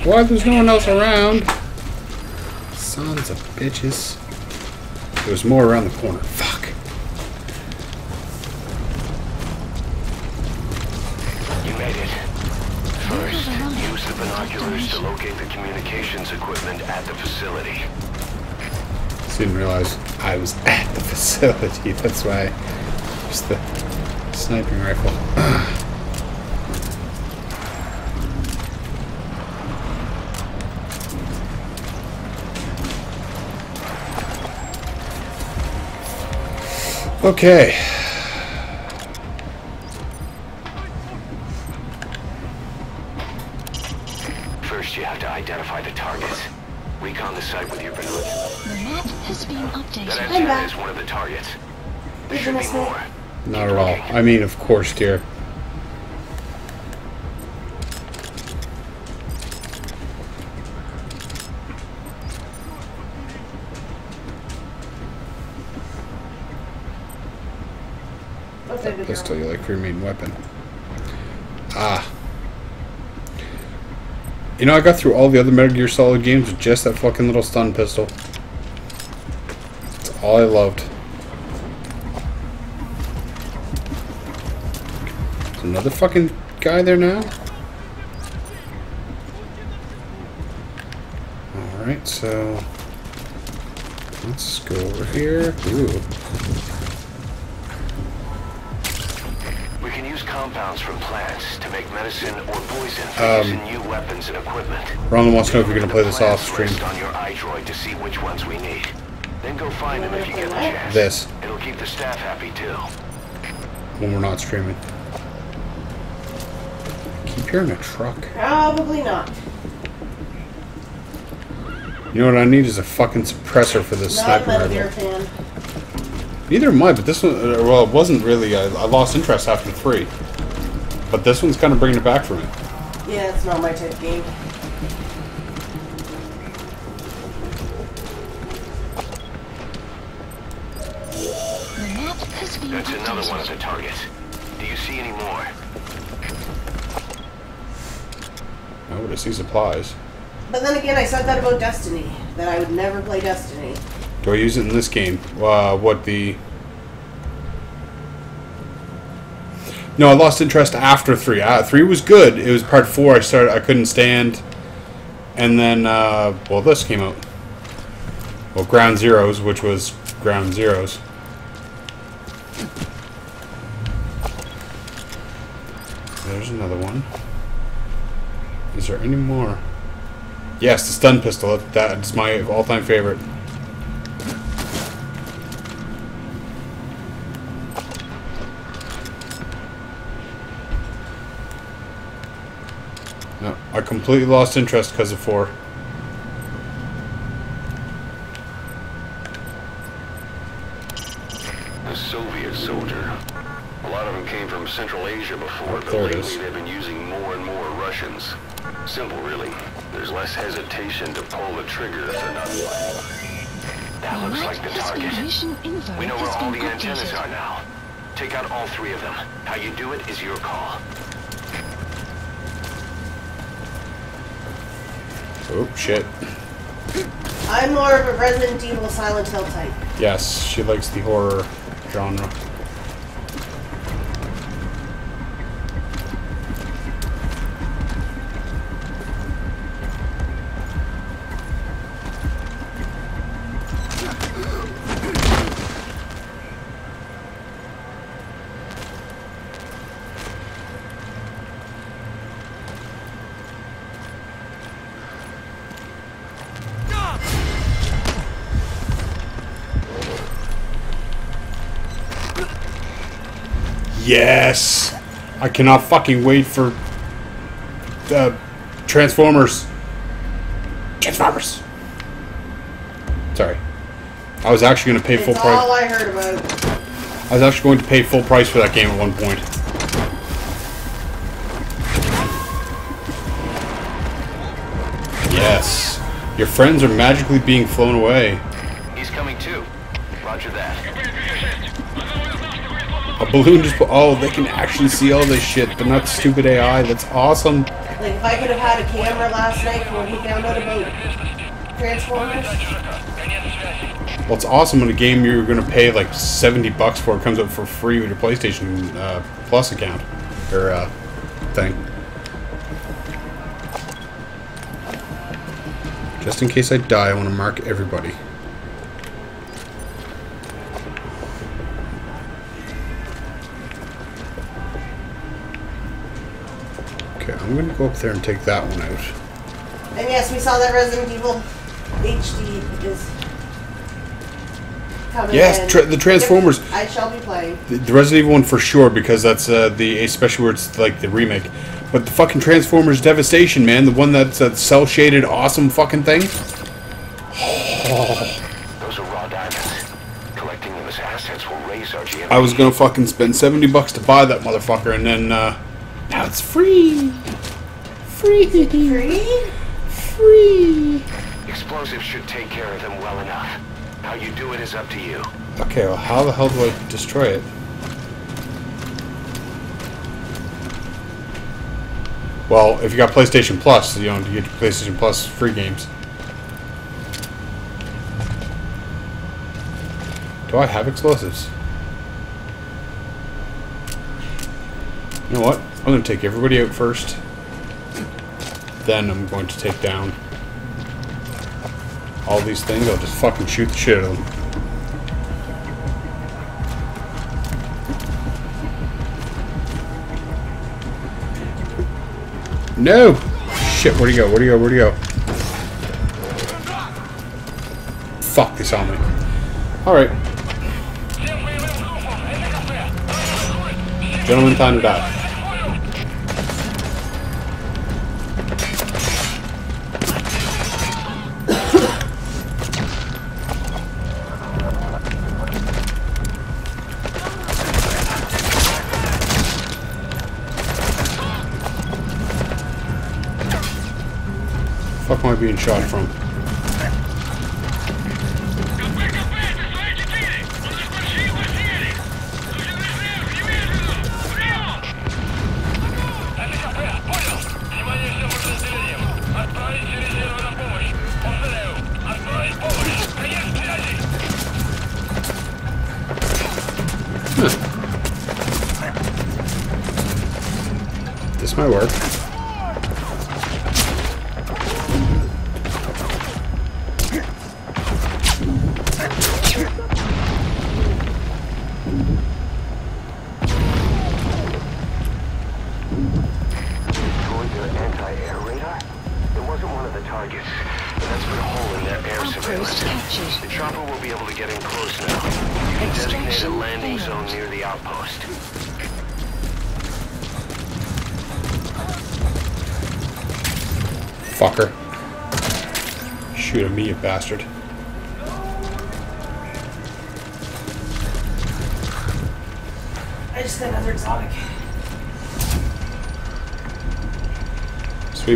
Why there's no one else around? Sons of bitches. There's more around the corner. Fuck. You made it. First, use the binoculars to locate the communications equipment at the facility. Didn't realize I was at the facility. That's why I used the sniping rifle. okay. First, you have to identify the targets. Recon the site with your binoculars. The map has been That updated. antenna back. is one of the targets. There You're should be more. Not at all. I mean, of course, dear. You know, I got through all the other Metal Gear Solid games with just that fucking little stun pistol. That's all I loved. There's another fucking guy there now? Alright, so... Let's go over here. Ooh. Compounds from plants to make medicine or poison for Um, using new weapons and equipment. Ronald wants to know if you're going to play this off stream. on your iDroid to see which ones we need. Then go find them if you get the chance. This. It'll keep the staff happy too. When we're not streaming. Keep hearing a truck. Probably not. You know what I need is a fucking suppressor for this Not sniper rifle. fan. Neither am I, but this one, uh, well, it wasn't really. I, I lost interest after three. But this one's kind of bringing it back for me. Yeah, it's not my type of game. The map That's another one of updated. the targets. Do you see any more? I would have seen supplies. But then again, I said that about Destiny, that I would never play Destiny. Do I use it in this game? Uh, what the... No, I lost interest after three. Uh, three was good. It was part four. I started. I couldn't stand. And then, uh, well, this came out. Well, Ground Zeroes, which was Ground Zeroes. There's another one. Is there any more? Yes, the stun pistol. That's my all-time favorite. No, I completely lost interest because of four. Silent Hill type. Yes, she likes the horror genre. I cannot fucking wait for uh, Transformers. Transformers! Sorry. I was actually going to pay full It's price. all I heard about. I was actually going to pay full price for that game at one point. Yes. Your friends are magically being flown away. Balloon just. Oh, they can actually see all this shit. They're not stupid AI. That's awesome. Like, if I could have had a camera last night when he found out about Transformers. Well, it's awesome when a game you're going to pay like 70 bucks for comes out for free with your PlayStation uh, Plus account. Or uh, thing. Just in case I die, I want to mark everybody. I'm going to go up there and take that one out. And yes, we saw that Resident Evil HD is coming Yes, in. tra- the Transformers. I shall be playing. The, the Resident Evil one for sure because that's uh, the especially where it's like the remake. But the fucking Transformers Devastation, man, the one that's that cell shaded awesome fucking thing. Those are raw diamonds. Collecting them as assets will raise our GM. I was gonna fucking spend seventy bucks to buy that motherfucker, and then uh, now it's free. Free. Free. Free. Explosives should take care of them well enough. How you do it is up to you. Okay, well, how the hell do I destroy it? Well, if you got PlayStation Plus, you know, you get PlayStation Plus free games. Do I have explosives? You know what? I'm going to take everybody out first. Then I'm going to take down all these things. I'll just fucking shoot the shit out of them. No! Shit, where'd he go? Where'd he go? Where'd he go? Fuck, they saw me. Alright. Gentlemen, time to die. Being shot from? Hmm. This might work.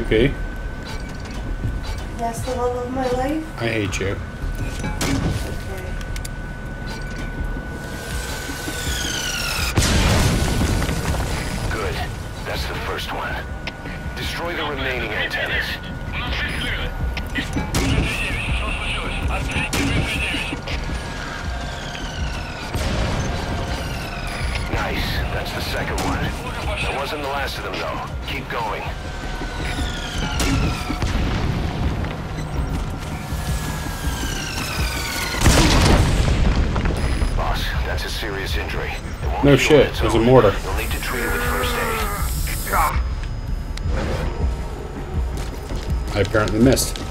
Pea, That's the love of my life. I hate you. No shit, its there's a mortar. You'll need to treat it with first aid. I apparently missed.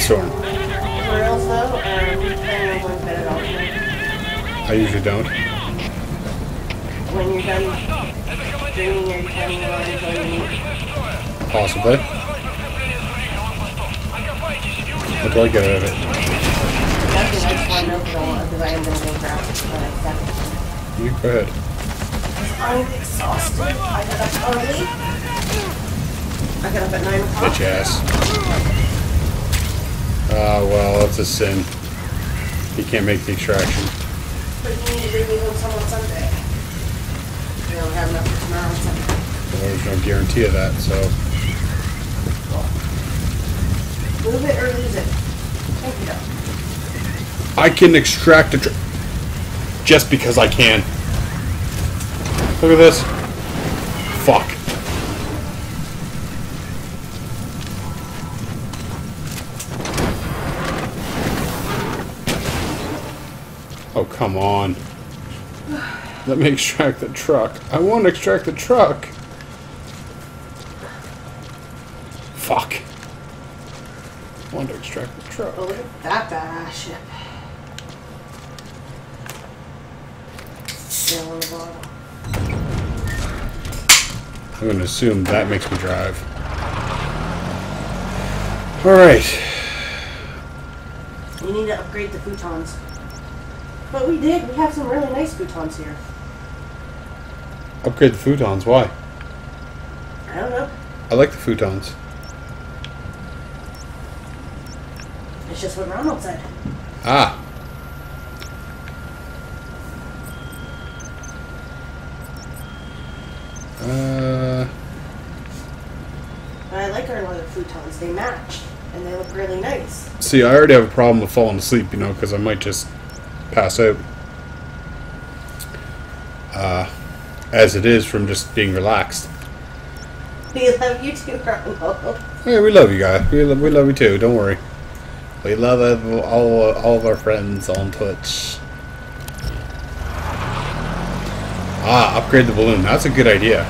Sandstorm. You the extraction. But you need to bring me home some on Sunday. We don't have enough for tomorrow and Sunday. Well, there's no guarantee of that, so. Move it or lose it. Thank you, though. I can extract a tr- just because I can. Look at this. Let me extract the truck. I want to extract the truck. Fuck. I want to extract the truck. Oh, look at that badass ship. Still on the bottom. I'm going to assume that makes me drive. Alright. We need to upgrade the futons. But we did. We have some really nice futons here. Upgrade the futons. Why? I don't know. I like the futons. It's just what Ronald said. Ah. Uh, I like our leather futons. They match. And they look really nice. see, I already have a problem with falling asleep, you know, because I might just pass out. Uh, as it is from just being relaxed. We love you too, Ronald. Yeah, we love you guys. We love, we love you too. Don't worry. We love all all of our friends on Twitch. Ah, upgrade the balloon. That's a good idea.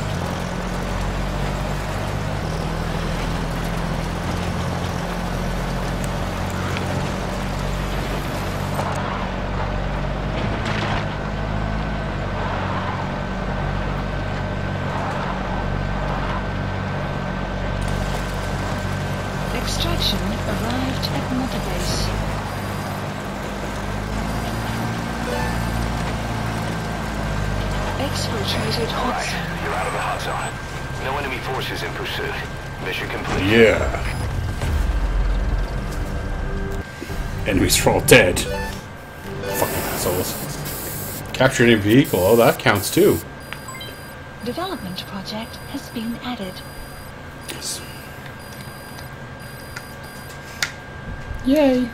Captured a vehicle. Oh, that counts too. Development project has been added. Yes. Yay.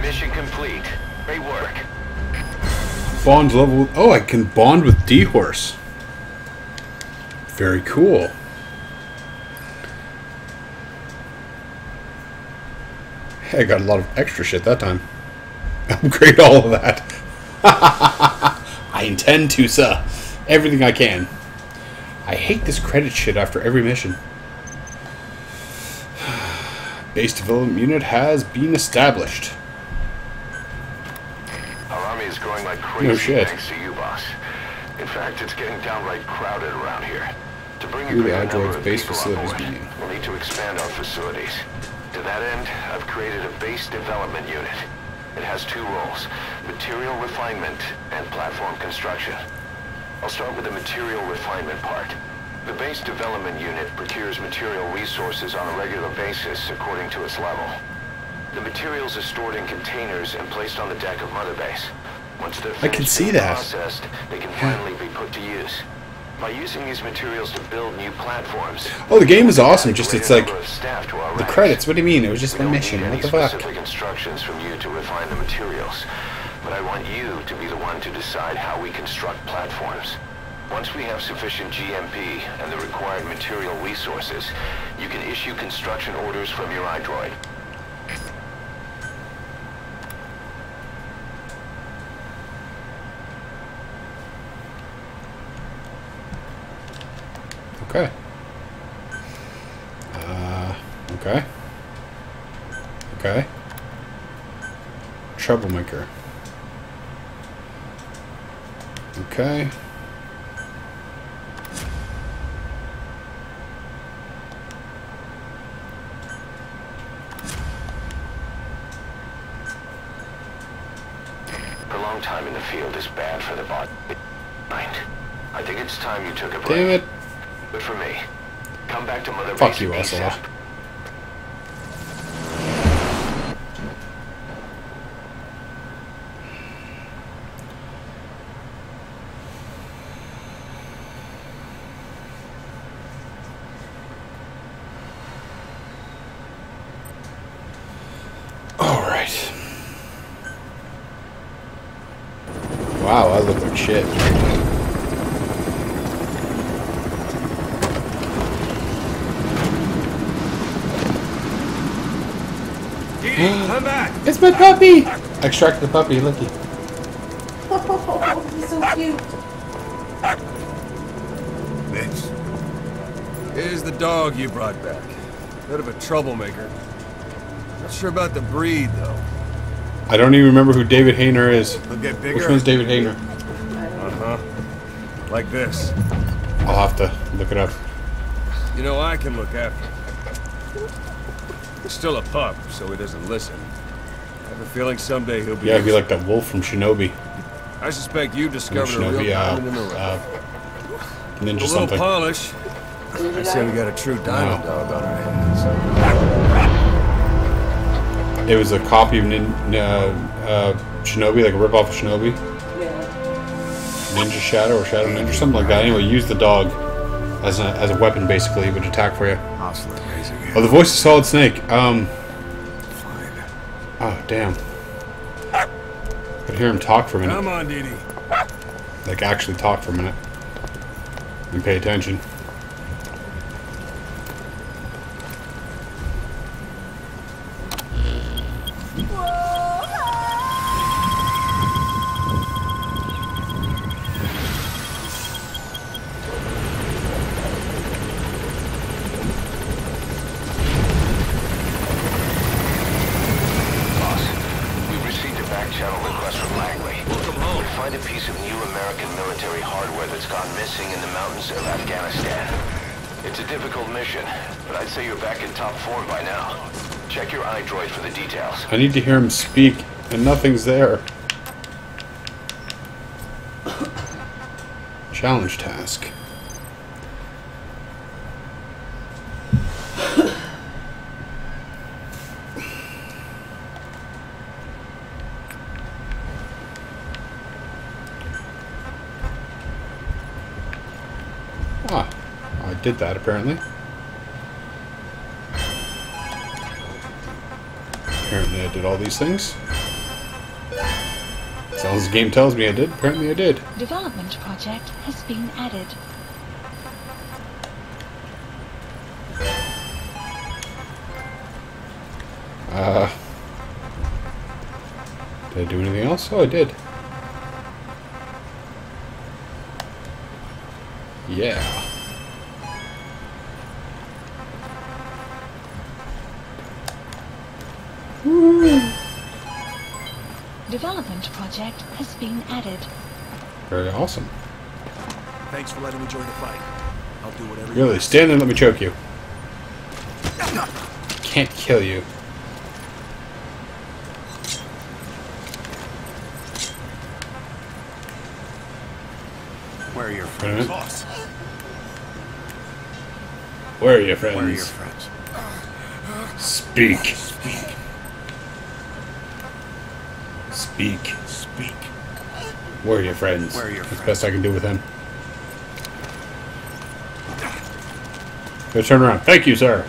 Mission complete. Great work. Bond level. Oh, I can bond with D-Horse. Very cool. Hey, I got a lot of extra shit that time. Upgrade all of that. I intend to, sir. Everything I can. I hate this credit shit after every mission. Base development unit has been established. Our army is growing like crazy No shit. thanks to you, boss. In fact, it's getting downright crowded around here. To bring a the greater androids number of base people facilities on board, meeting? we'll need to expand our facilities. To that end, I've created a base development unit. It has two roles, material refinement and platform construction. I'll start with the material refinement part. The base development unit procures material resources on a regular basis according to its level. The materials are stored in containers and placed on the deck of Mother Base. Once they're I can see that. processed, they can finally be put to use. By using these materials to build new platforms. Oh, the game is awesome, just it's like staff to our The credits. What do you mean? It was just a mission. What the fuck? instructions from you to refine the materials, but I want you to be the one to decide how we construct platforms. Once we have sufficient GMP and the required material resources, you can issue construction orders from your iDroid. Okay. Uh, okay. Okay. Troublemaker. Okay. Prolonged time in the field is bad for the body. I think it's time you took a break. Damn it. Good for me. Come back to Mother Fuck Base you, ASAP. asshole. Alright. Wow, I shit. Come back! It's my puppy! Extract the puppy, looky. You. This. Here's the dog you brought back. Bit of a troublemaker. Not sure about the breed, though. I don't even remember who David Hayter is. He'll get Which one's David Hayter? Like this. I'll have to look it up. You know, I can look after him. He's still a pup, so he doesn't listen. I have a feeling someday he'll be... Yeah, it'd be like that wolf from Shinobi. I suspect From discovered a real Shinobi, diamond in the uh, rough. uh, a Ninja little something. polish. I say we got a true diamond dog on our hands. It was a copy of Nin, uh, uh, Shinobi, like a ripoff of Shinobi. Yeah. Ninja Shadow or Shadow Ninja, something like that. Anyway, use the dog as a, as a weapon, basically. It would attack for you. Hostler raising Oh, the voice of Solid Snake. Um. Oh, damn. I could hear him talk for a minute. Come on, Dee Dee. Like, actually talk for a minute. And pay attention. Boss, we received a back channel request from Langley. Welcome home. We find a piece of new American military hardware that's gone missing in the mountains of Afghanistan. It's a difficult mission, but I'd say you're back in top form by now. Check your iDroid for the details. I need to hear him speak, and nothing's there. Challenge task. Ah, I did that apparently. Did all these things. As long as the game tells me I did, apparently I did. Development project has been added. Uh, did I do anything else? Oh, I did. Project has been added. Very awesome. Thanks for letting me join the fight. I'll do whatever Really, stand there and let me choke you. Can't kill you. Where are your Wait a friends? Boss, Where are your friends? where are your friends? Speak. Speak. Speak. Where are your friends? Where are your That's the best I can do with him. Go turn around. Thank you, sir.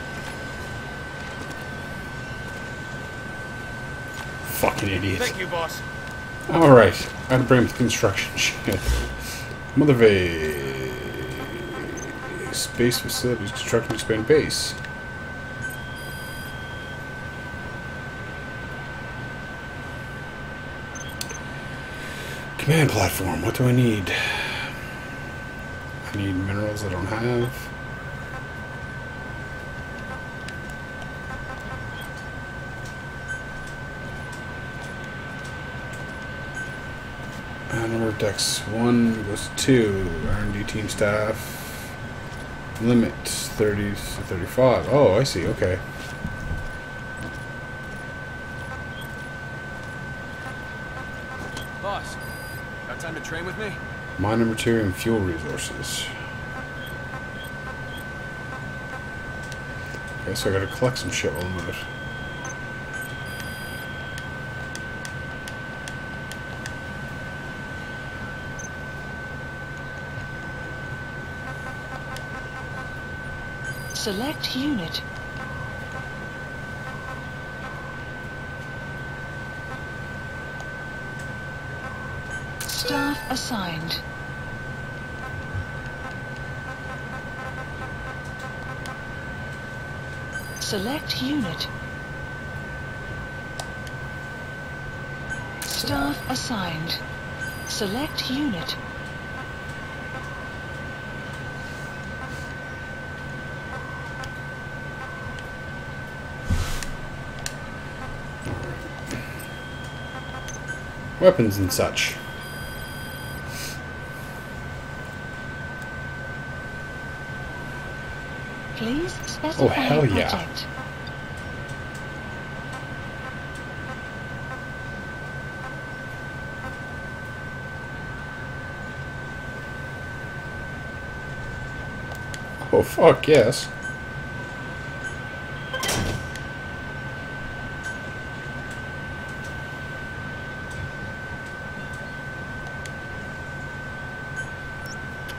Fucking idiot. Thank you, boss. Alright. I had to bring him to construction shit. Mother. Space facilities. Construction expand base. Command platform. What do I need? I need minerals I don't have. Uh, number of decks. One goes to two. R&D team staff. Limit 30 to 35. Oh, I see. Okay. Boss, got time to train Miner material and fuel resources. Okay, so I gotta collect some shit while I'm out. Select unit. assigned. Select unit. Staff assigned. Select unit. Weapons and such. Oh, hell yeah. project. Oh, fuck, yes.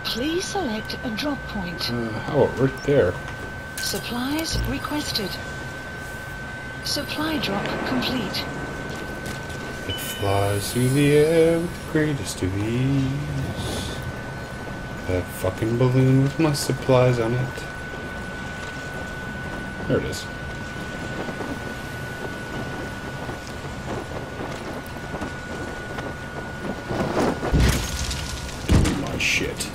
Please select a drop point. Uh, oh, right there. Supplies requested. Supply drop complete. It flies through the air with the greatest of ease. That fucking balloon with my supplies on it. There it is. My shit.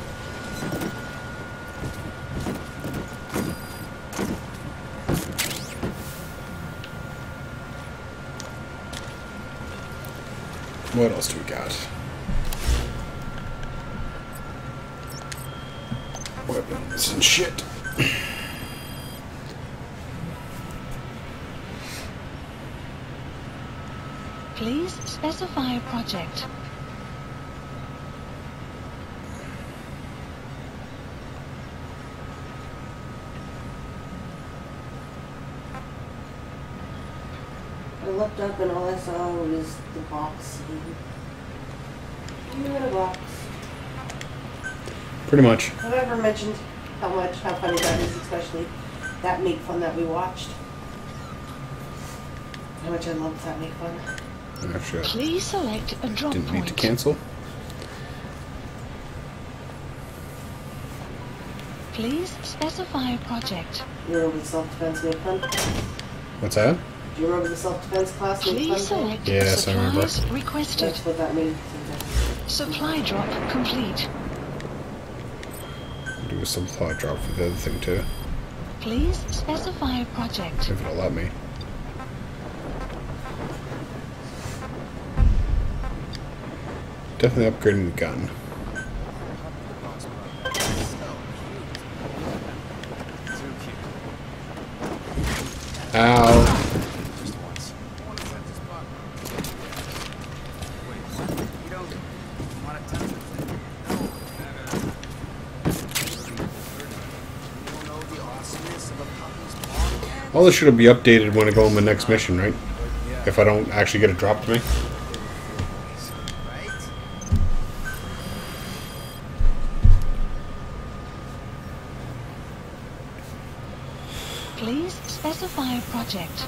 What else do we got? Weapons and shit. Please specify a project. I looked up and all I saw was the box. You in a box. Pretty much. Have I ever mentioned how much, how funny that is, especially that Make Fun that we watched? How much I loved that Make Fun. Actually, I Please select a drop didn't need to cancel. Please specify a project. You remember the self-defense Make Fun? What's that? Do you remember the self-defense class Make Fun? Please thing? select Yes, I remember. requested. That's what that means. Supply drop complete. Do a supply drop for the other thing too, Please specify a project. if it'll let me. Definitely upgrading the gun. Ow. All this should be updated when I go on my next mission, right? If I don't actually get it dropped to me. Please specify a project.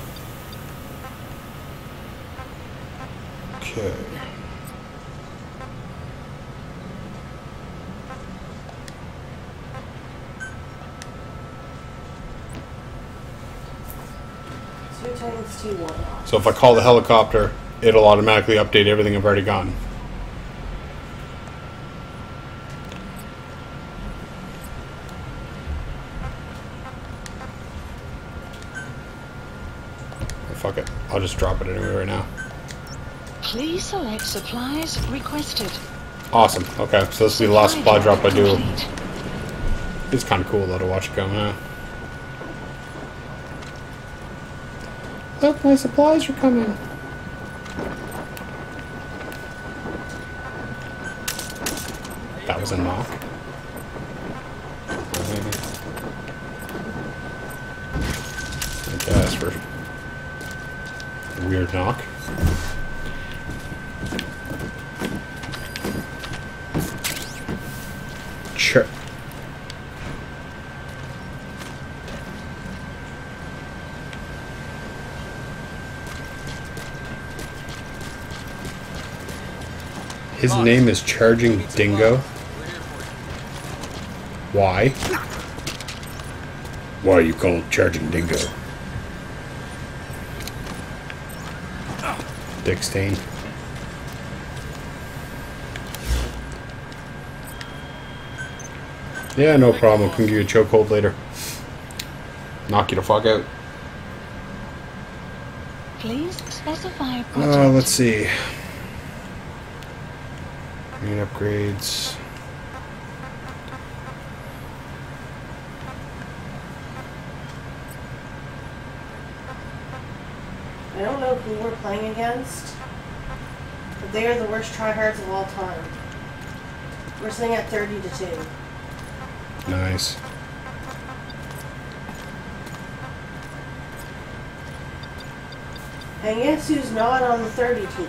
Okay. Two times two one. So if I call the helicopter, it'll automatically update everything I've already gotten. Oh, fuck it. I'll just drop it anyway right now. Please select supplies requested. Awesome. Okay, so this will be the last supply drop I do. It's kind of cool though to watch it come out. My supplies are coming. That was a knock. I guess a weird knock. Sure. His name is Charging Dingo. Why? Why are you called Charging Dingo? Dick stain. Yeah, no problem. I can give you a chokehold later. Knock you the fuck out. Please specify a. Uh, let's see. Main upgrades. I don't know who we're playing against, but they are the worst tryhards of all time. We're sitting at 30 to 2. Nice. And guess who's not on the 30 team?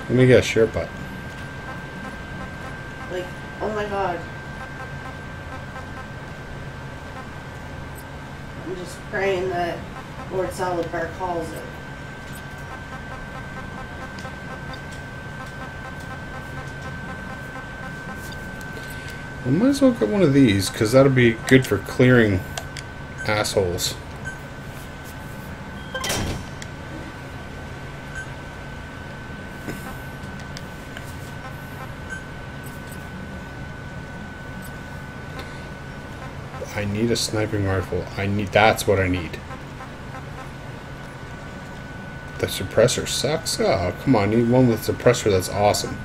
Let me guess, your butt. Like, oh my god. I'm just praying that Lord Salad Bar calls it. I might as well get one of these, because that'll be good for clearing assholes. I need a sniping rifle. I need that's what I need. The suppressor sucks. Oh, come on, I need one with suppressor that's awesome.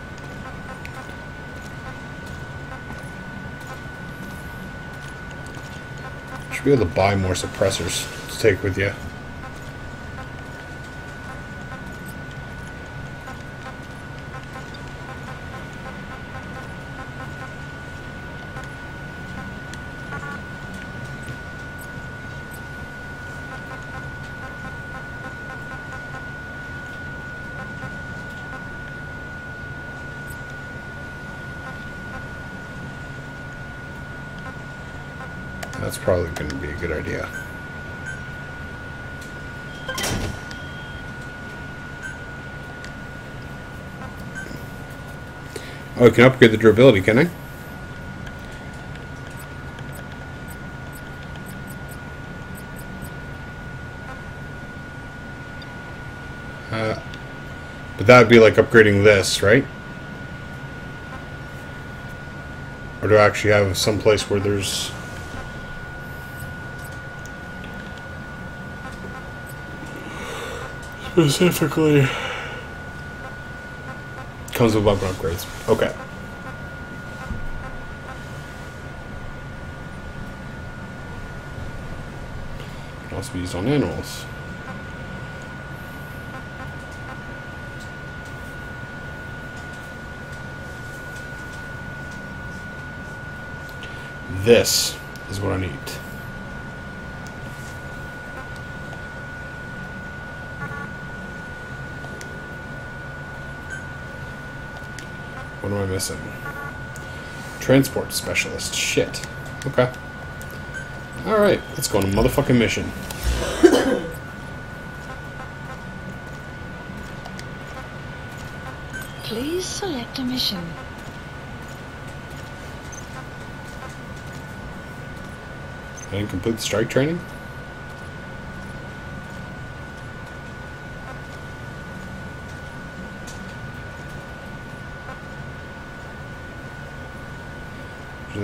Should be able to buy more suppressors to take with you. That's probably going to be a good idea. Oh, I can upgrade the durability, can I? Uh, but that would be like upgrading this, right? Or do I actually have some place where there's... Specifically... Comes with weapon upgrades. Okay. Can also be used on animals. This is what I need. What am I missing? Transport specialist. Shit. Okay. Alright, let's go on a motherfucking mission. Please select a mission. I didn't complete the strike training?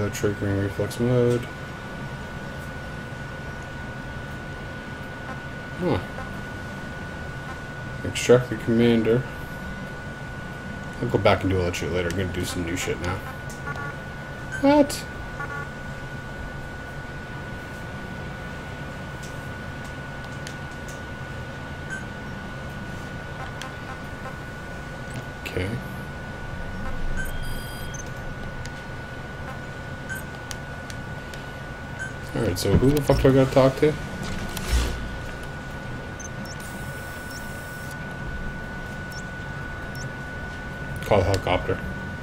Triggering reflex mode. Huh. Extract the commander. I'll go back and do all that shit later. I'm gonna do some new shit now. What? Okay. Alright, so who the fuck do I gotta talk to? Call helicopter.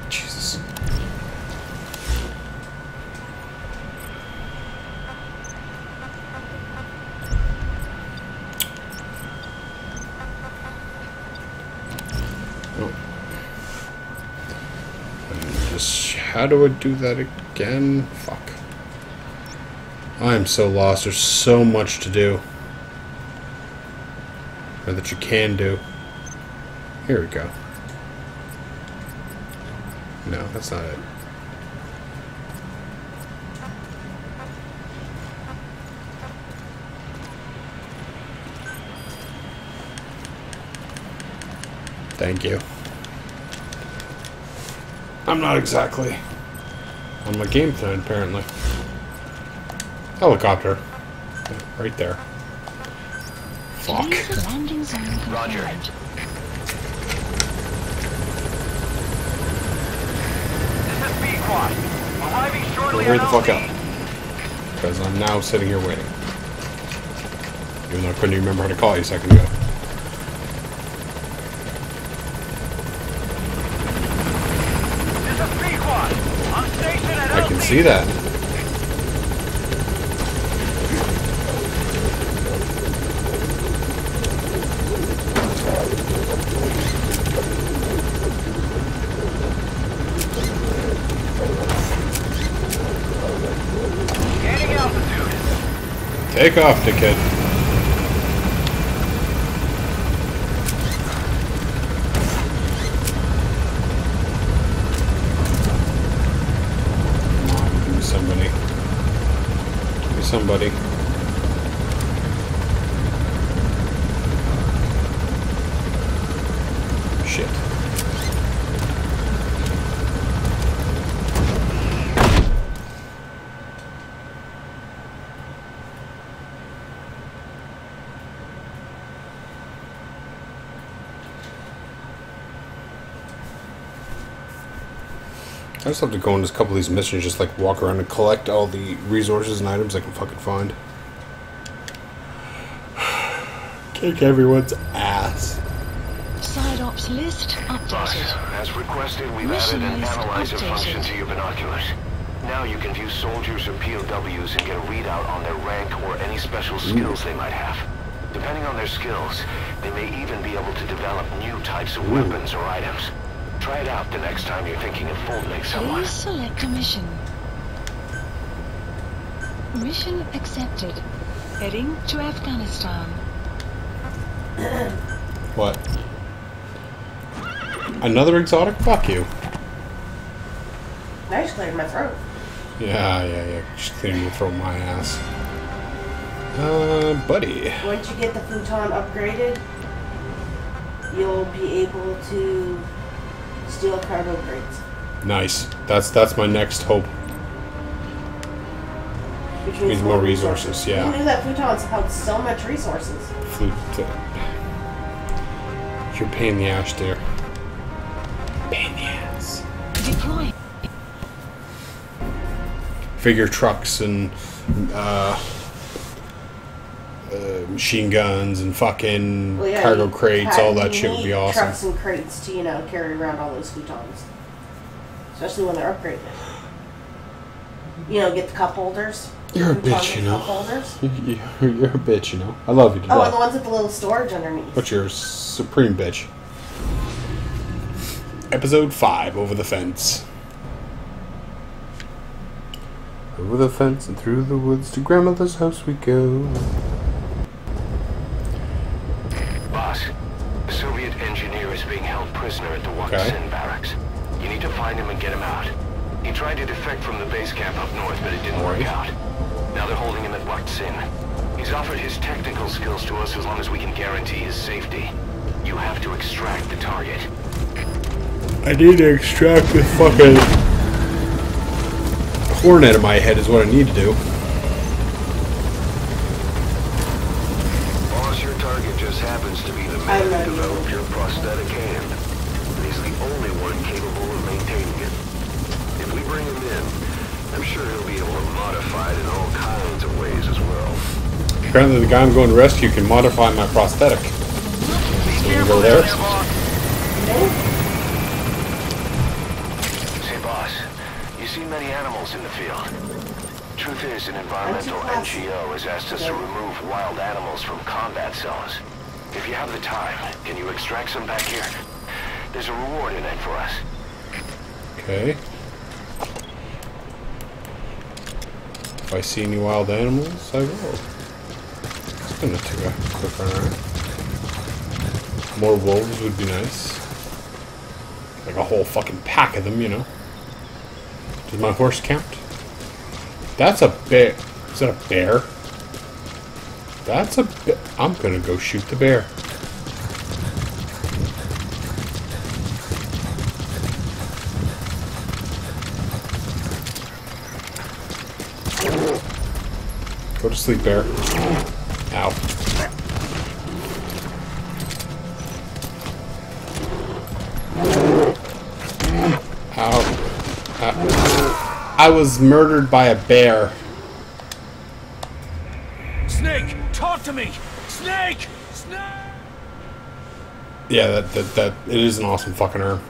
Jesus. Oh. And just how do I do that again? I am so lost. There's so much to do. Or that you can do. Here we go. No, that's not it. Thank you. I'm not exactly on my game tonight, apparently. Helicopter. Right there. Fuck. Leave the landing zone Roger. confirmed. This is Pequod. Arriving shortly Hurry the fuck LZ. up. Because I'm now sitting here waiting. Even though I couldn't even remember how to call you a second ago. This is Pequod. On station at I can see that. Take off, dickhead. Come on, give me somebody. Give me somebody. Shit. I just have to go on this couple of these missions, just like walk around and collect all the resources and items I can fucking find. Kick everyone's ass. Side ops list Boss, updated. as requested, we've Mission added an list analyzer updated. function to your binoculars. Now you can view soldiers or POWs and get a readout on their rank or any special skills they might have. Depending on their skills, they may even be able to develop new types of weapons or items. Try it out the next time you're thinking of folding someone. Please select a mission. Mission accepted. Heading to Afghanistan. What? Another exotic? Fuck you. I just cleared my throat. Yeah, yeah, yeah. Just clearing your throat my ass. Uh, buddy. Once you get the futon upgraded, you'll be able to steal cargo crates. Nice. That's that's my next hope. Which Means more resources, yeah. Who knew that futons held so much resources? Flute. You're paying the ass there. Pain in the ass. Deploy. Figure trucks and uh, machine guns and fucking Well, yeah, cargo crates, all that shit would be awesome. Trucks and crates to you know carry around all those futons, especially when they're upgraded. You know, get the cup holders. You're a bitch, you know. You're, you're a bitch, you know. I love you to Oh, and the ones with the little storage underneath. But you're a supreme bitch. Episode 5 Over the Fence. Over the fence and through the woods to grandmother's house we go. Prisoner at the Waksin Okay. barracks. You need to find him and get him out. He tried to defect from the base camp up north, but it didn't work out. Now they're holding him at Wakh Sind. He's offered his technical skills to us as long as we can guarantee his safety. You have to extract the target. I need to extract the fucking horn out of my head is what I need to do. Apparently the guy I'm going to rescue can modify my prosthetic. So we can go there. Say, boss, you see many animals in the field. Truth is, an environmental NGO has asked us to remove wild animals from combat zones. If you have the time, can you extract some back here? There's a reward in it for us. Okay. If I see any wild animals, I will. I'm gonna take a quick run More wolves would be nice. Like a whole fucking pack of them, you know. Does my horse count? That's a bear. Is that a bear? That's a. I'm gonna go shoot the bear. Go to sleep, bear. I was murdered by a bear. Snake, talk to me! Snake! Snake! Yeah, that, that, that, it is an awesome fucking arm.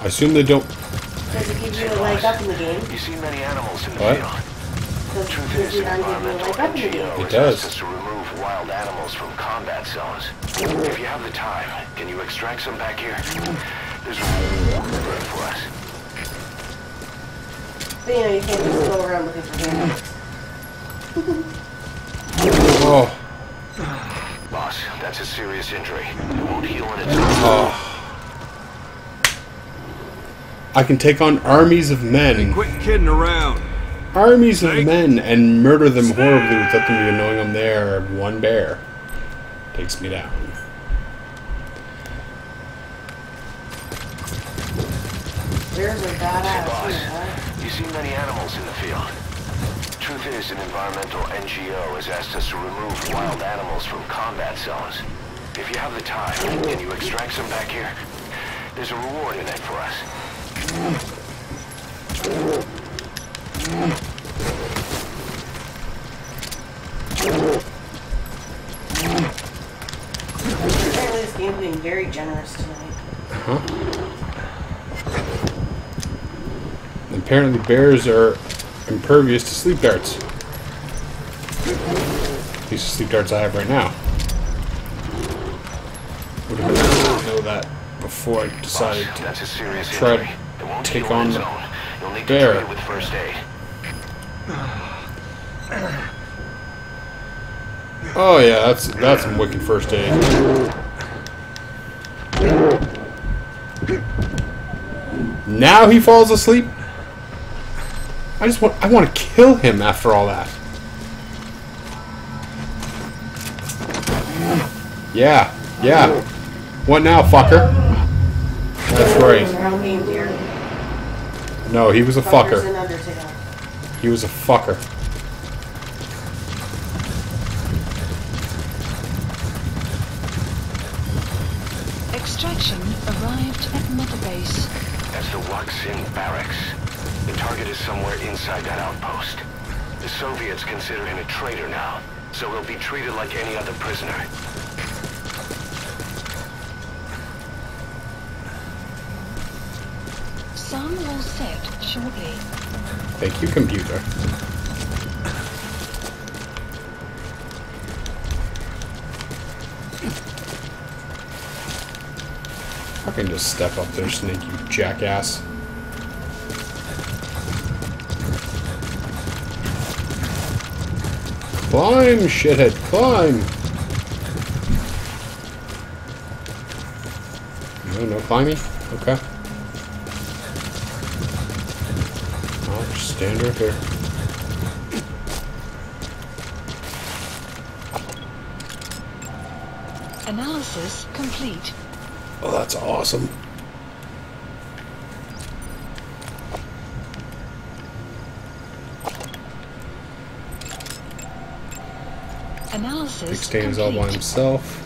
I assume they don't, Does it give you a leg up in the game? You see many animals in the What? field. Does Truth it is, give you a environmental leg up in the game? It does. asked to remove wild animals from combat zones. If you have the time, can you extract some back here? There's a reward for us. But you know, you can't just go around looking for him. oh, Boss, that's a serious injury. It won't heal in its own oh. I can take on armies of men. And quit kidding around. Armies of men and murder them horribly without them even knowing I'm there. One bear takes me down. Bears are badass. Boss, you know you see many animals in the field. Truth is, an environmental NGO has asked us to remove wild animals from combat zones. If you have the time, can you extract some back here? There's a reward in it for us. Apparently this game's being very generous tonight. Apparently, bears are impervious to sleep darts. These are sleep darts I have right now. Would have been nice to know that before I decided Boss, to that's a serious try injury. Won't take on the. Bear. to with first aid. Oh yeah, that's that's some wicked first aid. Now he falls asleep. I just want I want to kill him after all that. Yeah, yeah. What now, fucker? That's right. How game, dear? No, he was a fucker. He was a fucker. Extraction arrived at Mother Base. That's the Wakh Sind barracks. The target is somewhere inside that outpost. The Soviets consider him a traitor now, so he'll be treated like any other prisoner. Sun will set shortly. Thank you, computer. I can just step up there, Snake, you jackass. Climb, shithead, climb! No, no climbing? Okay. I'll just stand right here. Analysis complete. Oh, that's awesome. Stain is all by himself.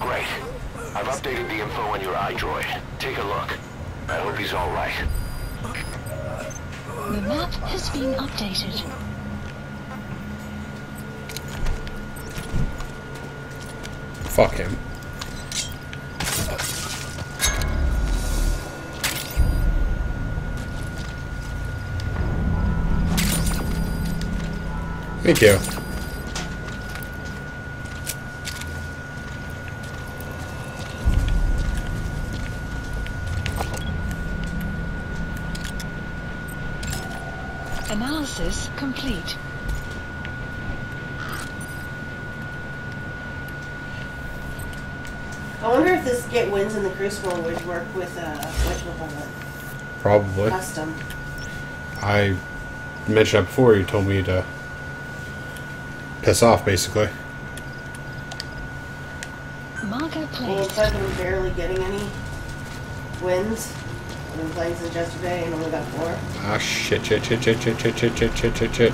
Great. I've updated the info on your iDroid. Take a look. I hope he's alright. Map has been updated. Fuck him. Thank you. Analysis complete. I wonder if this get wins in the Crucible would work with uh, whatchamacallit, Probably. custom. I mentioned that before. You told me to piss off, basically. Marker Well, placed. I've been barely getting any wins. Since yesterday and only got four. Ah, shit, shit, shit, shit, shit, shit, shit, shit, shit, shit,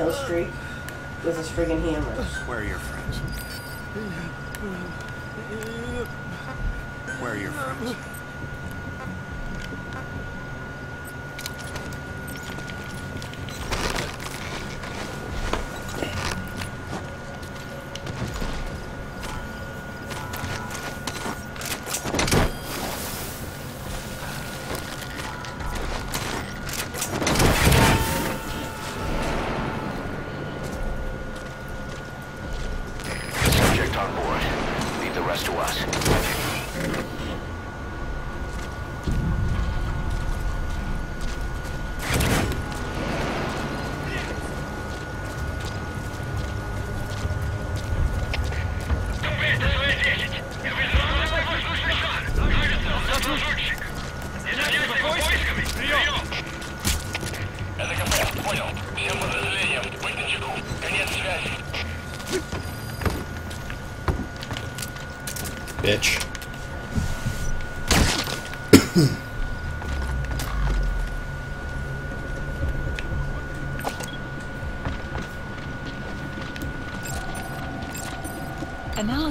Hill Street with his friggin' hammer. hammers.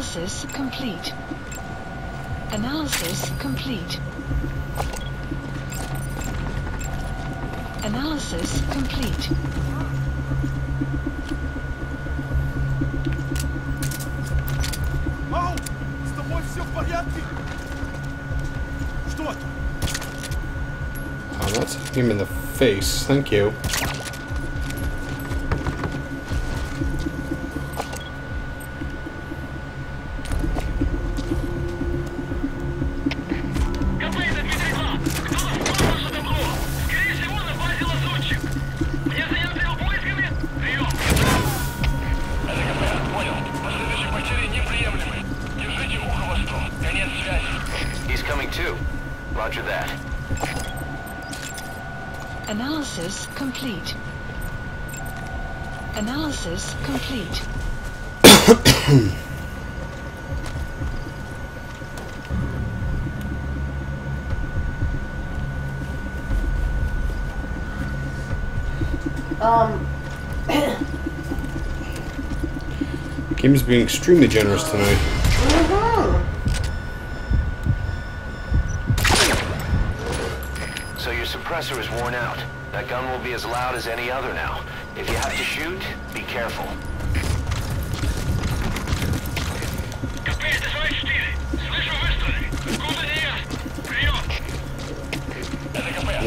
Analysis complete. Analysis complete. Analysis complete. Ау! С тобой все в порядке? Что это? I'm not hitting him in the face. Thank you. Um. Game is being extremely generous tonight. Mm-hmm. So your suppressor is worn out. That gun will be as loud as any other now. If you have to shoot, be careful.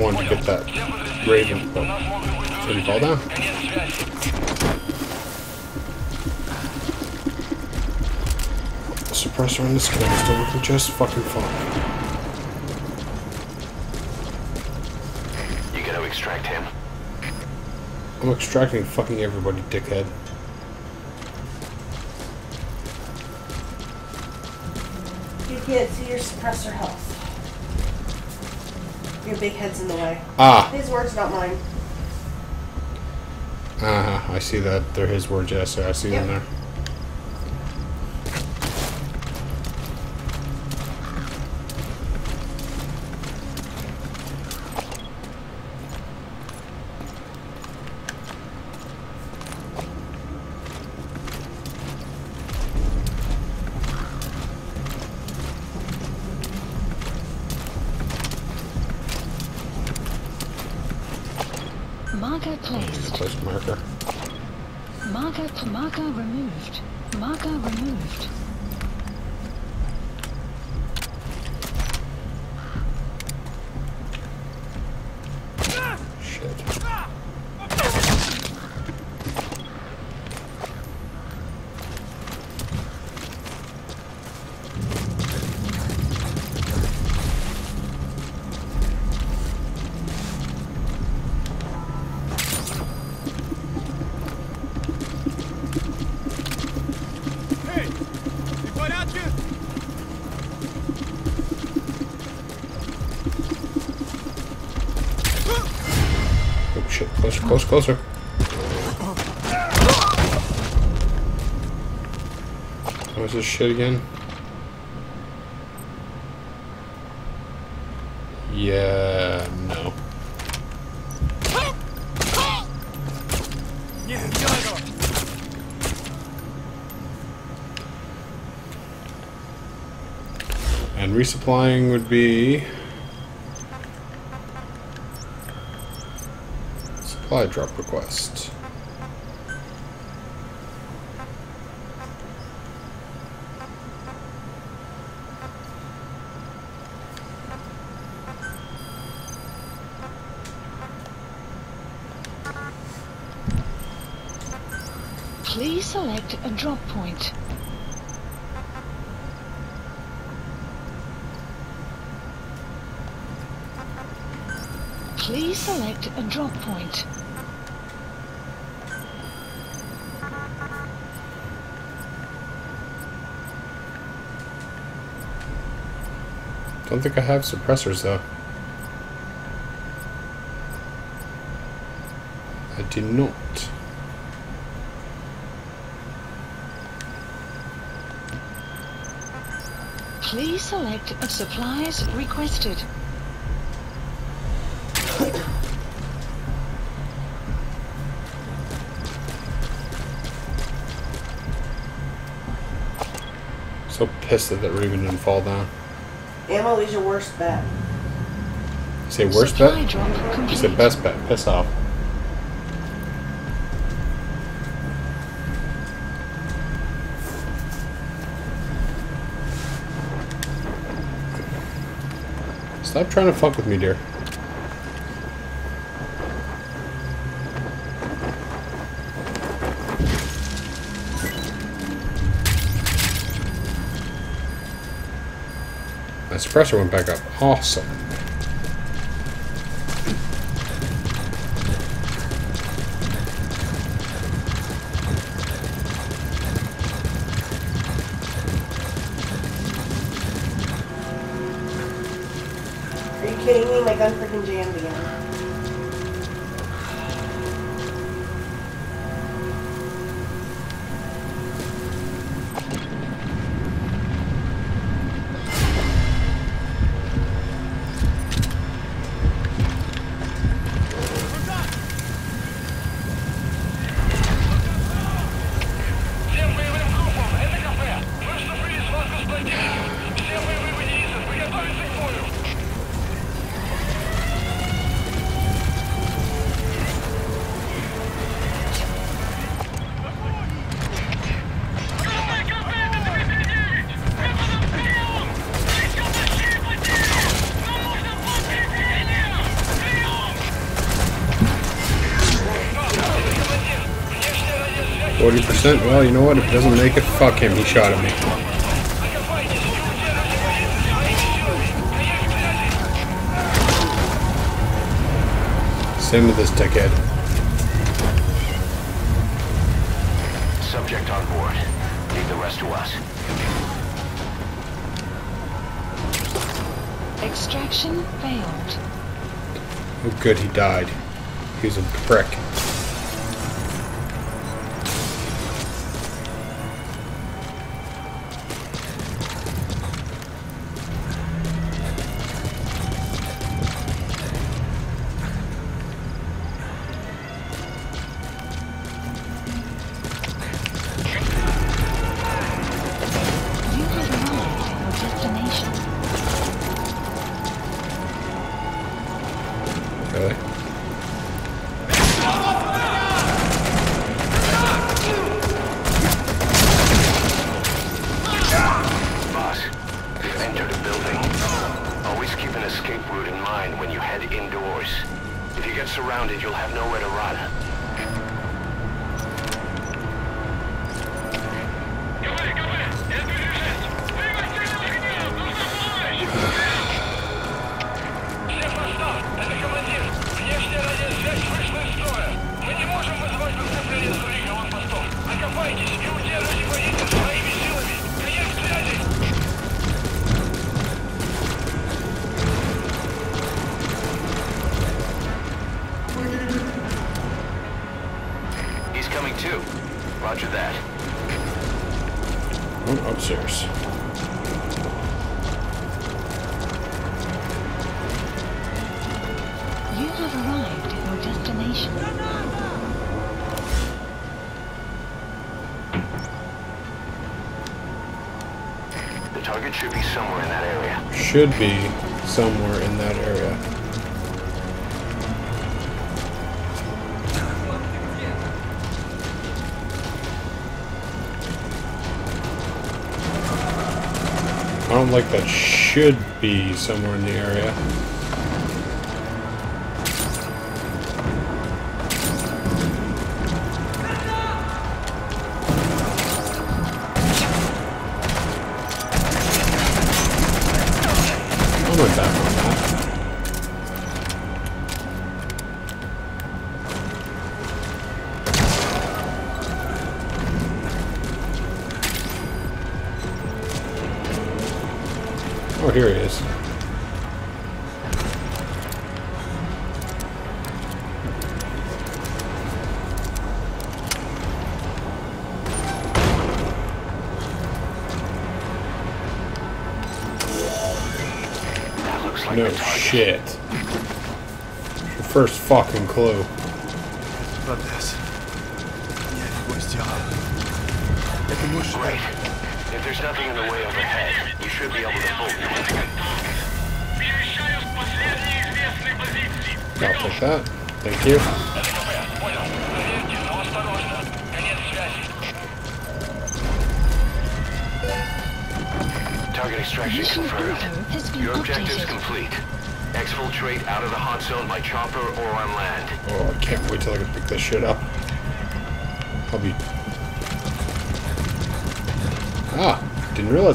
One to get that Raven. Should he fall down? Suppressor in the gun Still looking just fucking fine. You gotta extract him. I'm extracting fucking everybody, dickhead. You can't see your suppressor health. Your big head's in the way. Ah. His words, not mine. Uh huh. I see that. They're his words, yes, sir. I see them there. Closer. What is this shit again? Yeah, no. And resupplying would be... supply drop request. Please select a drop point. Please select a drop point. Don't think I have suppressors though. I do not. Please select a supplies requested. So pissed that that Raven didn't fall down. Ammo is your worst bet. Say worst bet? drop You said best bet. Piss off. Stop trying to fuck with me, dear. Suppressor went back up. Awesome. Are you kidding me? My gun freaking jammed again. percent. Well, you know what? If it doesn't make it, fuck him. He shot at me. Same with this dickhead. Subject on board. Leave the rest to us. Extraction failed. Oh good, he died. He was a prick. should be somewhere in that area. I don't like that should be somewhere in the area. clue.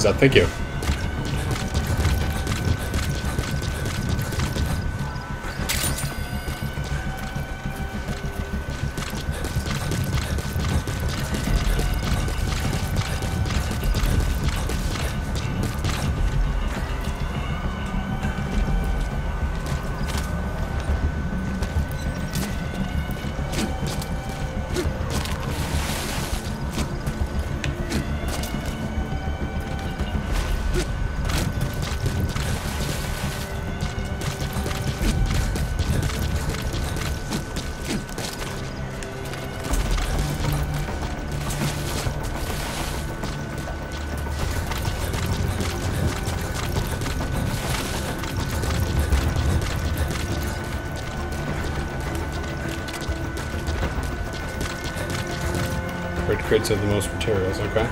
Thank you. upgrades of the most materials, okay.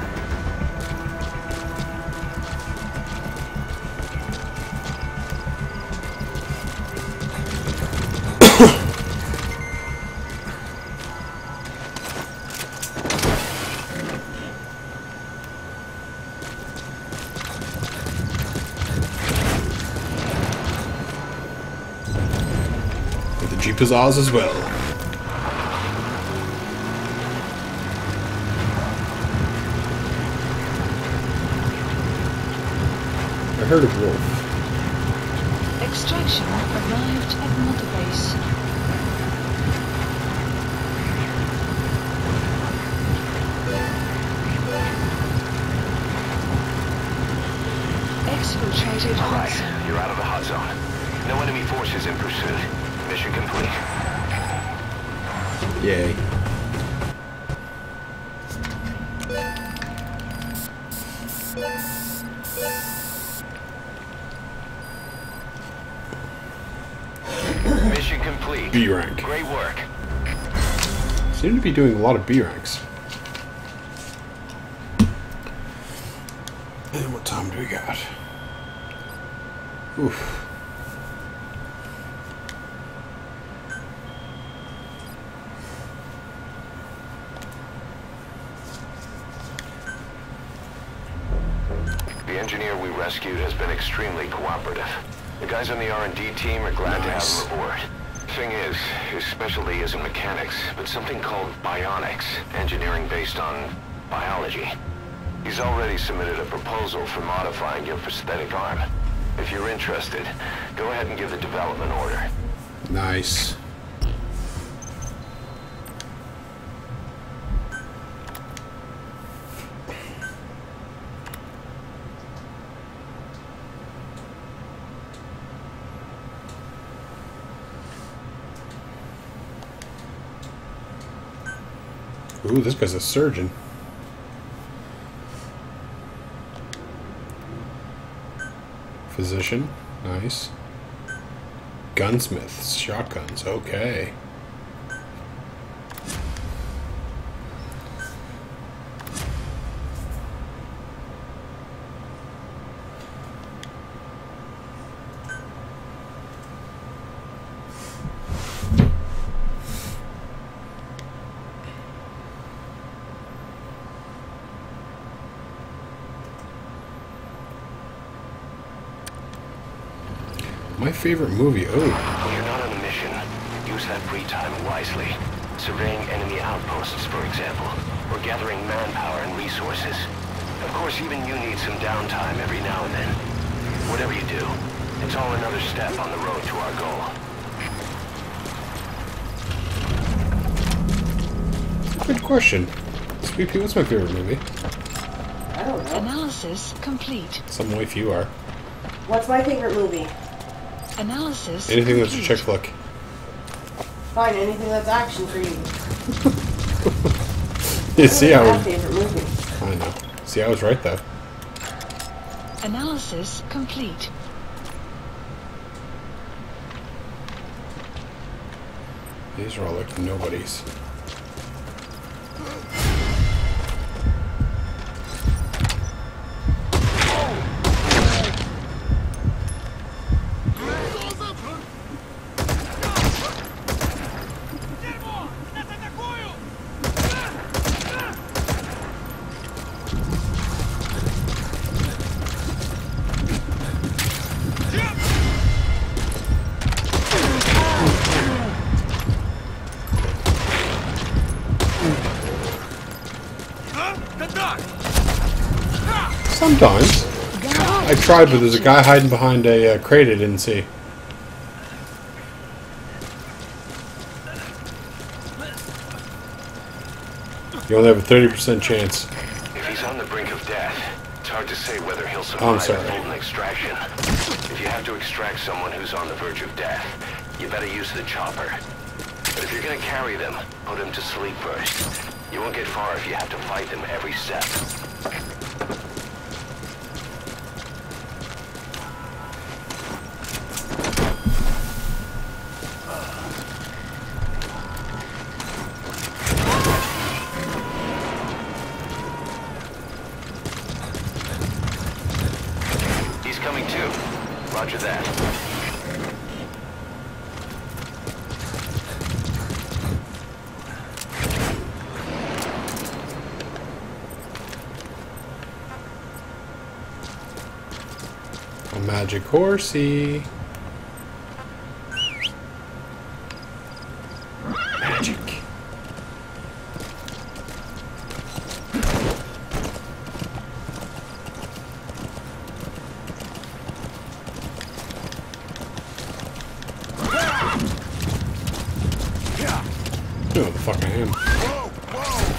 The Jeep is ours as well. I heard be doing a lot of B ranks. And what time do we got? Oof. The engineer we rescued has been extremely cooperative. The guys on the R&D team are glad Nice. to have him aboard. Thing is, his specialty isn't mechanics, but something called bionics, engineering based on biology. He's already submitted a proposal for modifying your prosthetic arm. If you're interested, go ahead and give the development order. Nice. Ooh, this guy's a surgeon. Physician, nice. Gunsmiths, shotguns, okay. My favorite movie. Oh, When you're not on a mission, use that free time wisely. Surveying enemy outposts, for example, or gathering manpower and resources. Of course, even you need some downtime every now and then. Whatever you do, it's all another step on the road to our goal. good question. Sweet what's my favorite movie? I don't know. Analysis complete. Some wife you are. What's my favorite movie? Analysis Anything that's a complete. chick flick. Fine, anything that's action for you. You see, I I was. favorite movie. I know. See, I was right though. Analysis complete. These are all like nobodies. Sometimes. I tried, but there's a guy hiding behind a uh, crate I didn't see. You only have a 30% chance. Oh, sorry. extraction. If you have to extract someone who's on the verge of death, you better use the chopper. But if you're gonna carry them, put them to sleep first. You won't get far if you have to fight them every step. He's coming too. Roger that. A magic horsey. know what the fuck I am. Whoa, whoa!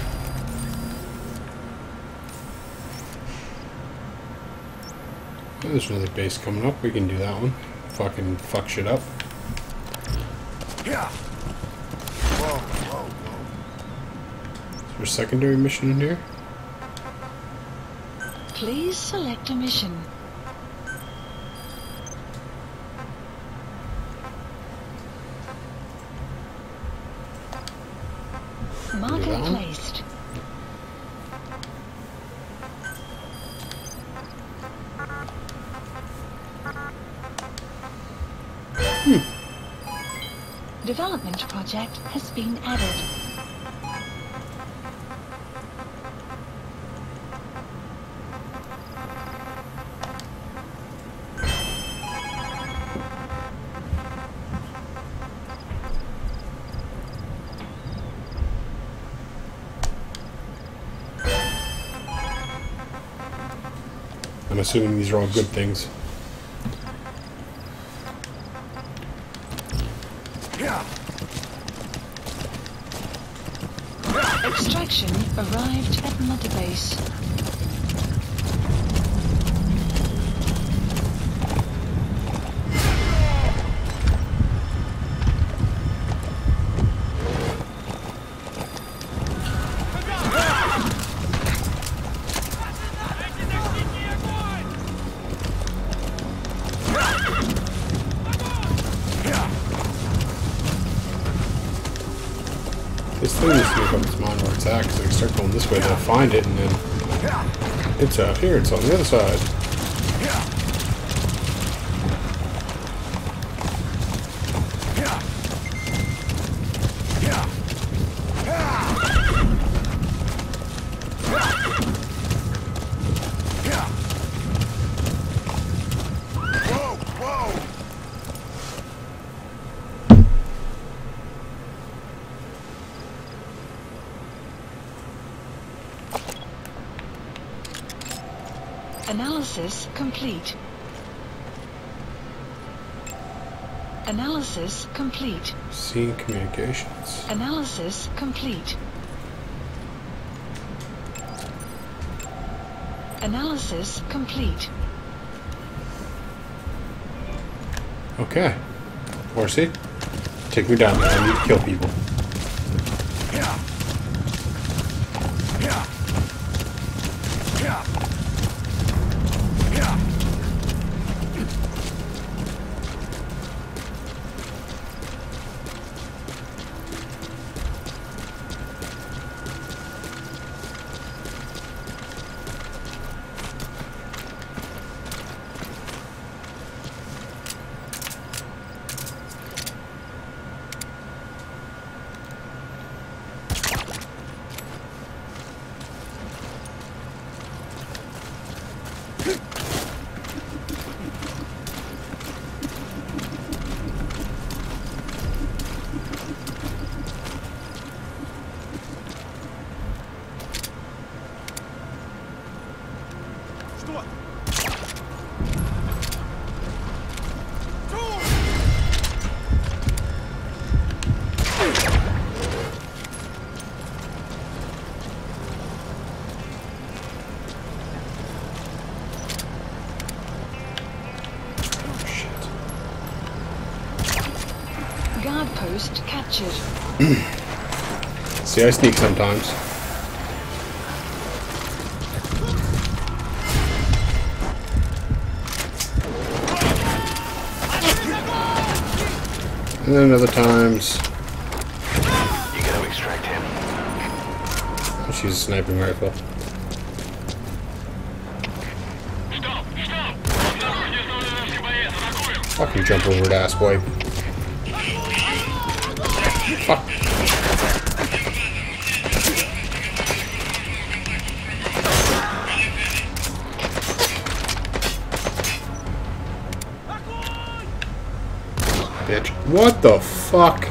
Oh, there's another base coming up. We can do that one. Fucking fuck shit up. Yeah. Whoa, whoa, whoa. Is there a secondary mission in here? Please select a mission. Assuming these are all good things. Find it, and then it's out here, it's on the other side. Whoa, whoa! Analysis complete. Analysis complete. Seeing communications. Analysis complete. Analysis complete. Okay. Horsey, take me down there. I need to kill people. Richard. See, I sneak sometimes. And then other times. You gotta extract him. Oh, she's a sniping rifle. Stop, stop. Fucking jump over to ass boy. What the fuck?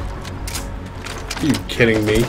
Are you kidding me?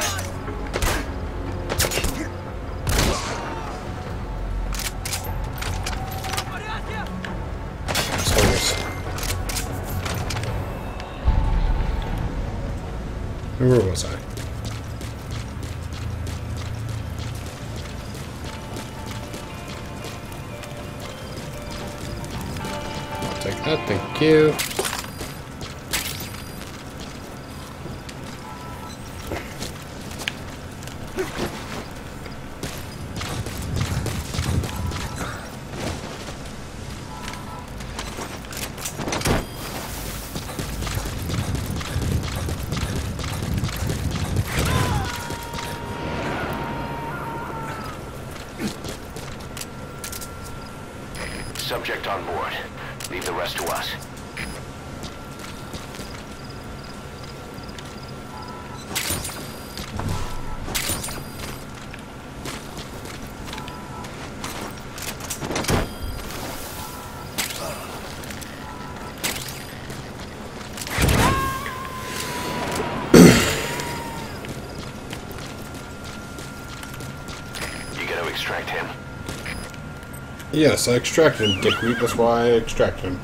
Yes, I extracted him, dickweed. That's why I extracted him.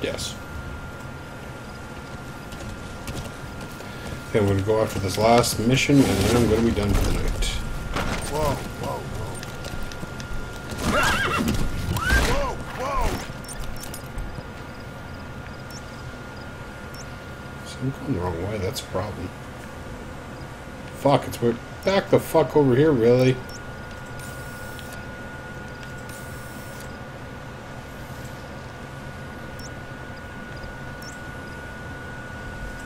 Yes. Okay, I'm gonna go after this last mission, and then I'm gonna be done for the night. Whoa, whoa, whoa. Whoa, whoa! So I'm going the wrong way, that's a problem. Fuck, it's weird. Back the fuck over here, really?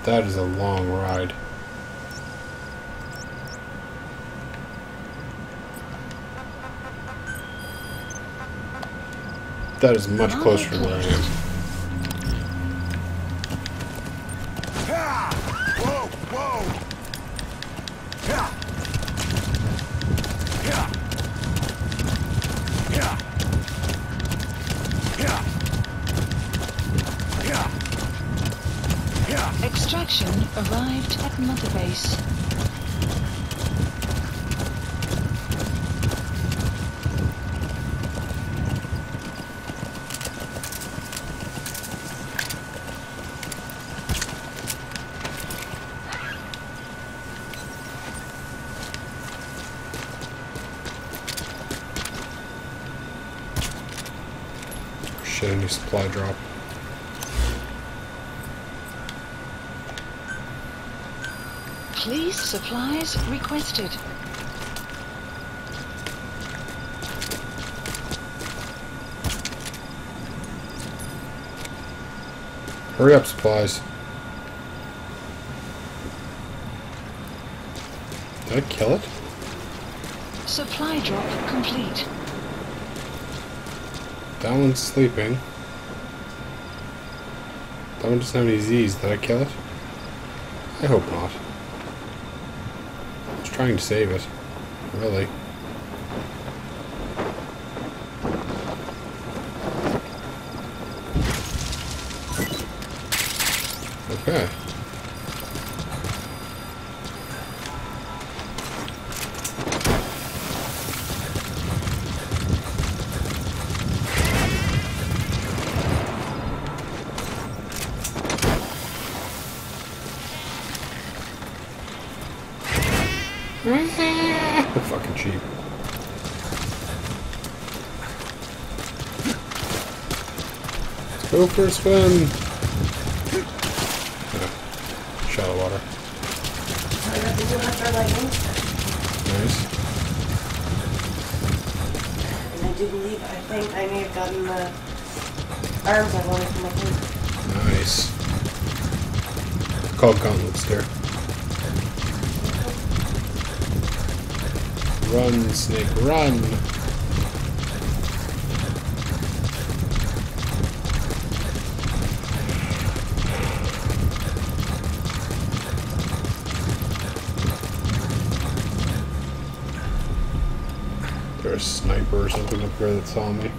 That is a long ride. That is much closer than I am. Ha! Whoa, whoa! Ha! Ha! Ha! Ha! Ha! Ha! Extraction arrived at Mother Base. Shit, I need supply drop. Please supplies requested. Hurry up, supplies. Did I kill it? Supply drop complete. That one's sleeping. That one doesn't have any Z's. Did I kill it? I hope not. I was trying to save it. Really. For a swim. Yeah. Shallow water. I got the one after lightning, Nice. and I do believe, I think I may have gotten the arms I wanted from my team. Nice. Called gauntlets there. Run, snake, run! Or something up there that saw me.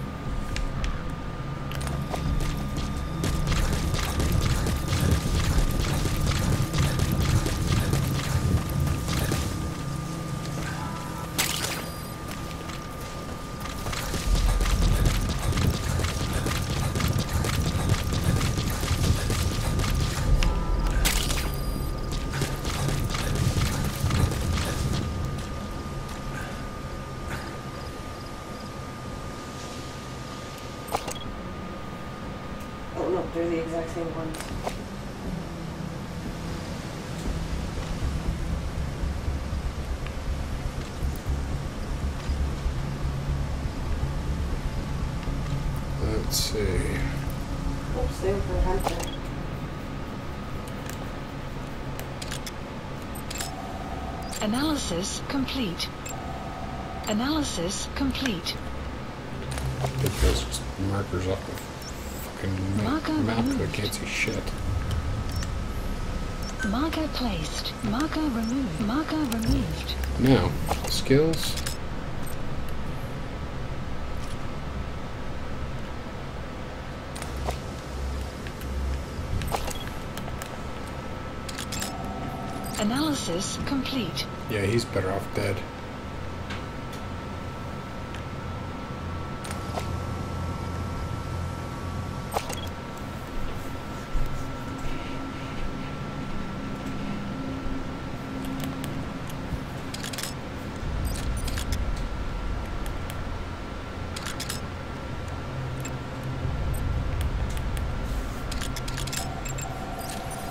Analysis complete. Analysis complete. Because it's markers up the fucking Marker map that I removed. can't see shit. Marker placed. Marker removed. Marker removed. Now, skills. Analysis complete. Yeah, he's better off dead.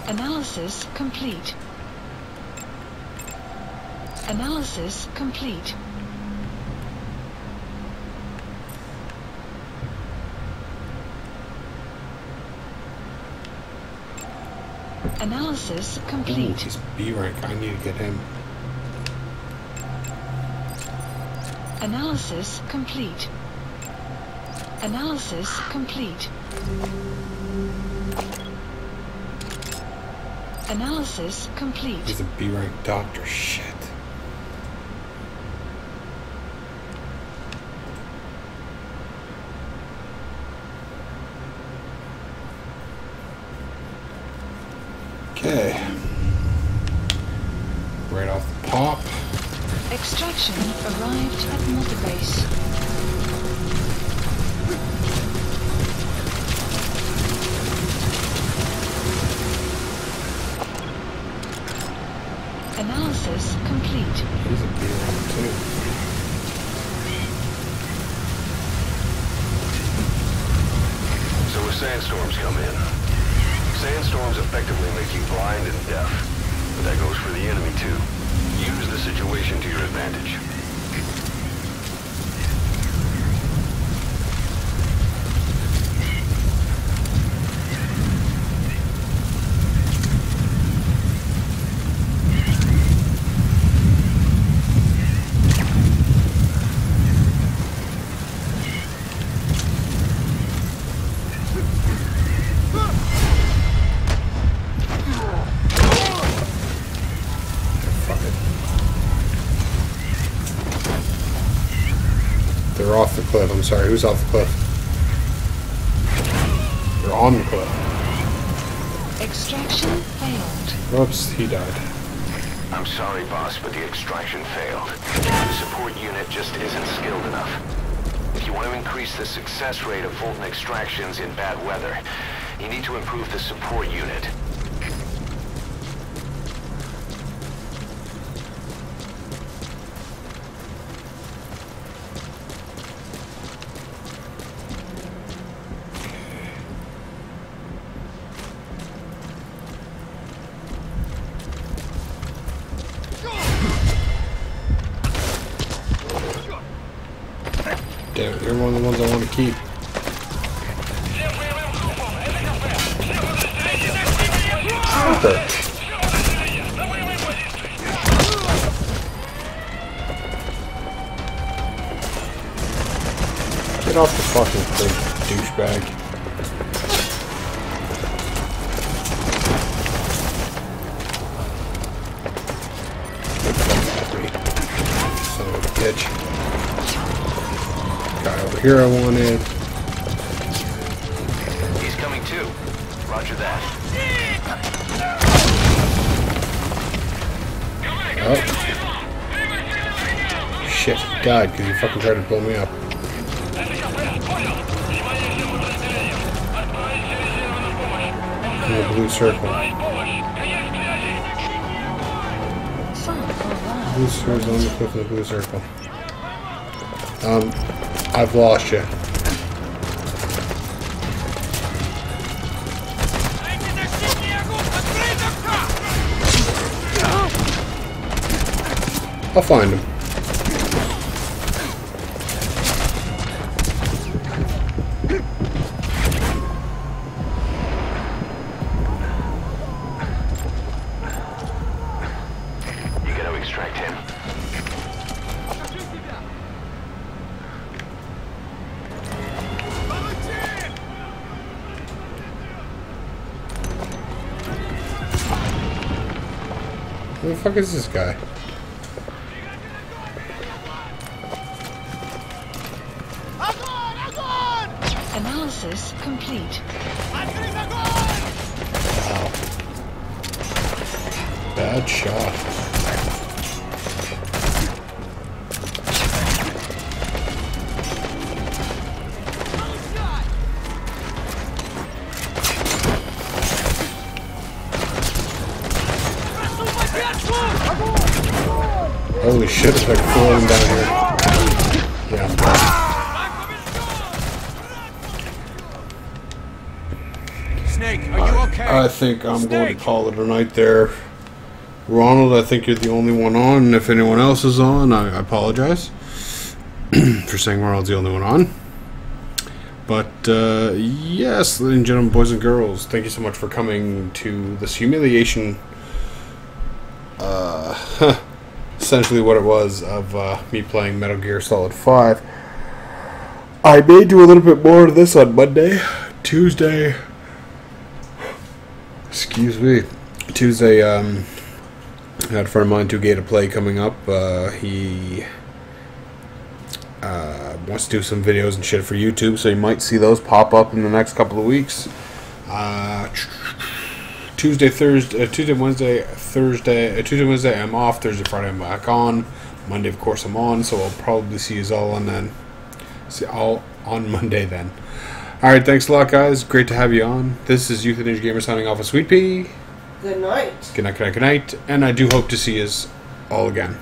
Analysis complete. Analysis complete. Analysis complete. he's B rank. I need to get him. Analysis complete. Analysis complete. Analysis complete. He's a B rank doctor. Shit. Advantage. I'm sorry. Who's off the cliff? They're on the cliff. Extraction failed. Whoops, he died. I'm sorry, boss, but the extraction failed. The support unit just isn't skilled enough. If you want to increase the success rate of Fulton extractions in bad weather, you need to improve the support unit. pull me up. In the blue circle. Blue circle's on the cliff in the blue circle. Um, I've lost you. I'll find him. Is this guy? Think I'm going to call it a night there. Ronald, I think you're the only one on. and If anyone else is on, I, I apologize for saying Ronald's the only one on. But uh, yes, ladies and gentlemen, boys and girls, thank you so much for coming to this humiliation. Uh, essentially, what it was of uh, me playing Metal Gear Solid 5. I may do a little bit more of this on Monday, Tuesday. Excuse me. Tuesday, um, I had a friend of mine, 2K to play coming up. Uh, he uh, wants to do some videos and shit for YouTube, so you might see those pop up in the next couple of weeks. Uh, Tuesday, Thursday, uh, Tuesday, Wednesday, Thursday, uh, Tuesday, Wednesday, I'm off. Thursday, Friday, I'm back on. Monday, of course, I'm on, so I'll probably see you all on then. See all on Monday then. All right, thanks a lot, guys. Great to have you on. This is Euthanasia Gamer signing off with Sweet Pea. Good night. Good night, good night, good night, and I do hope to see you all again.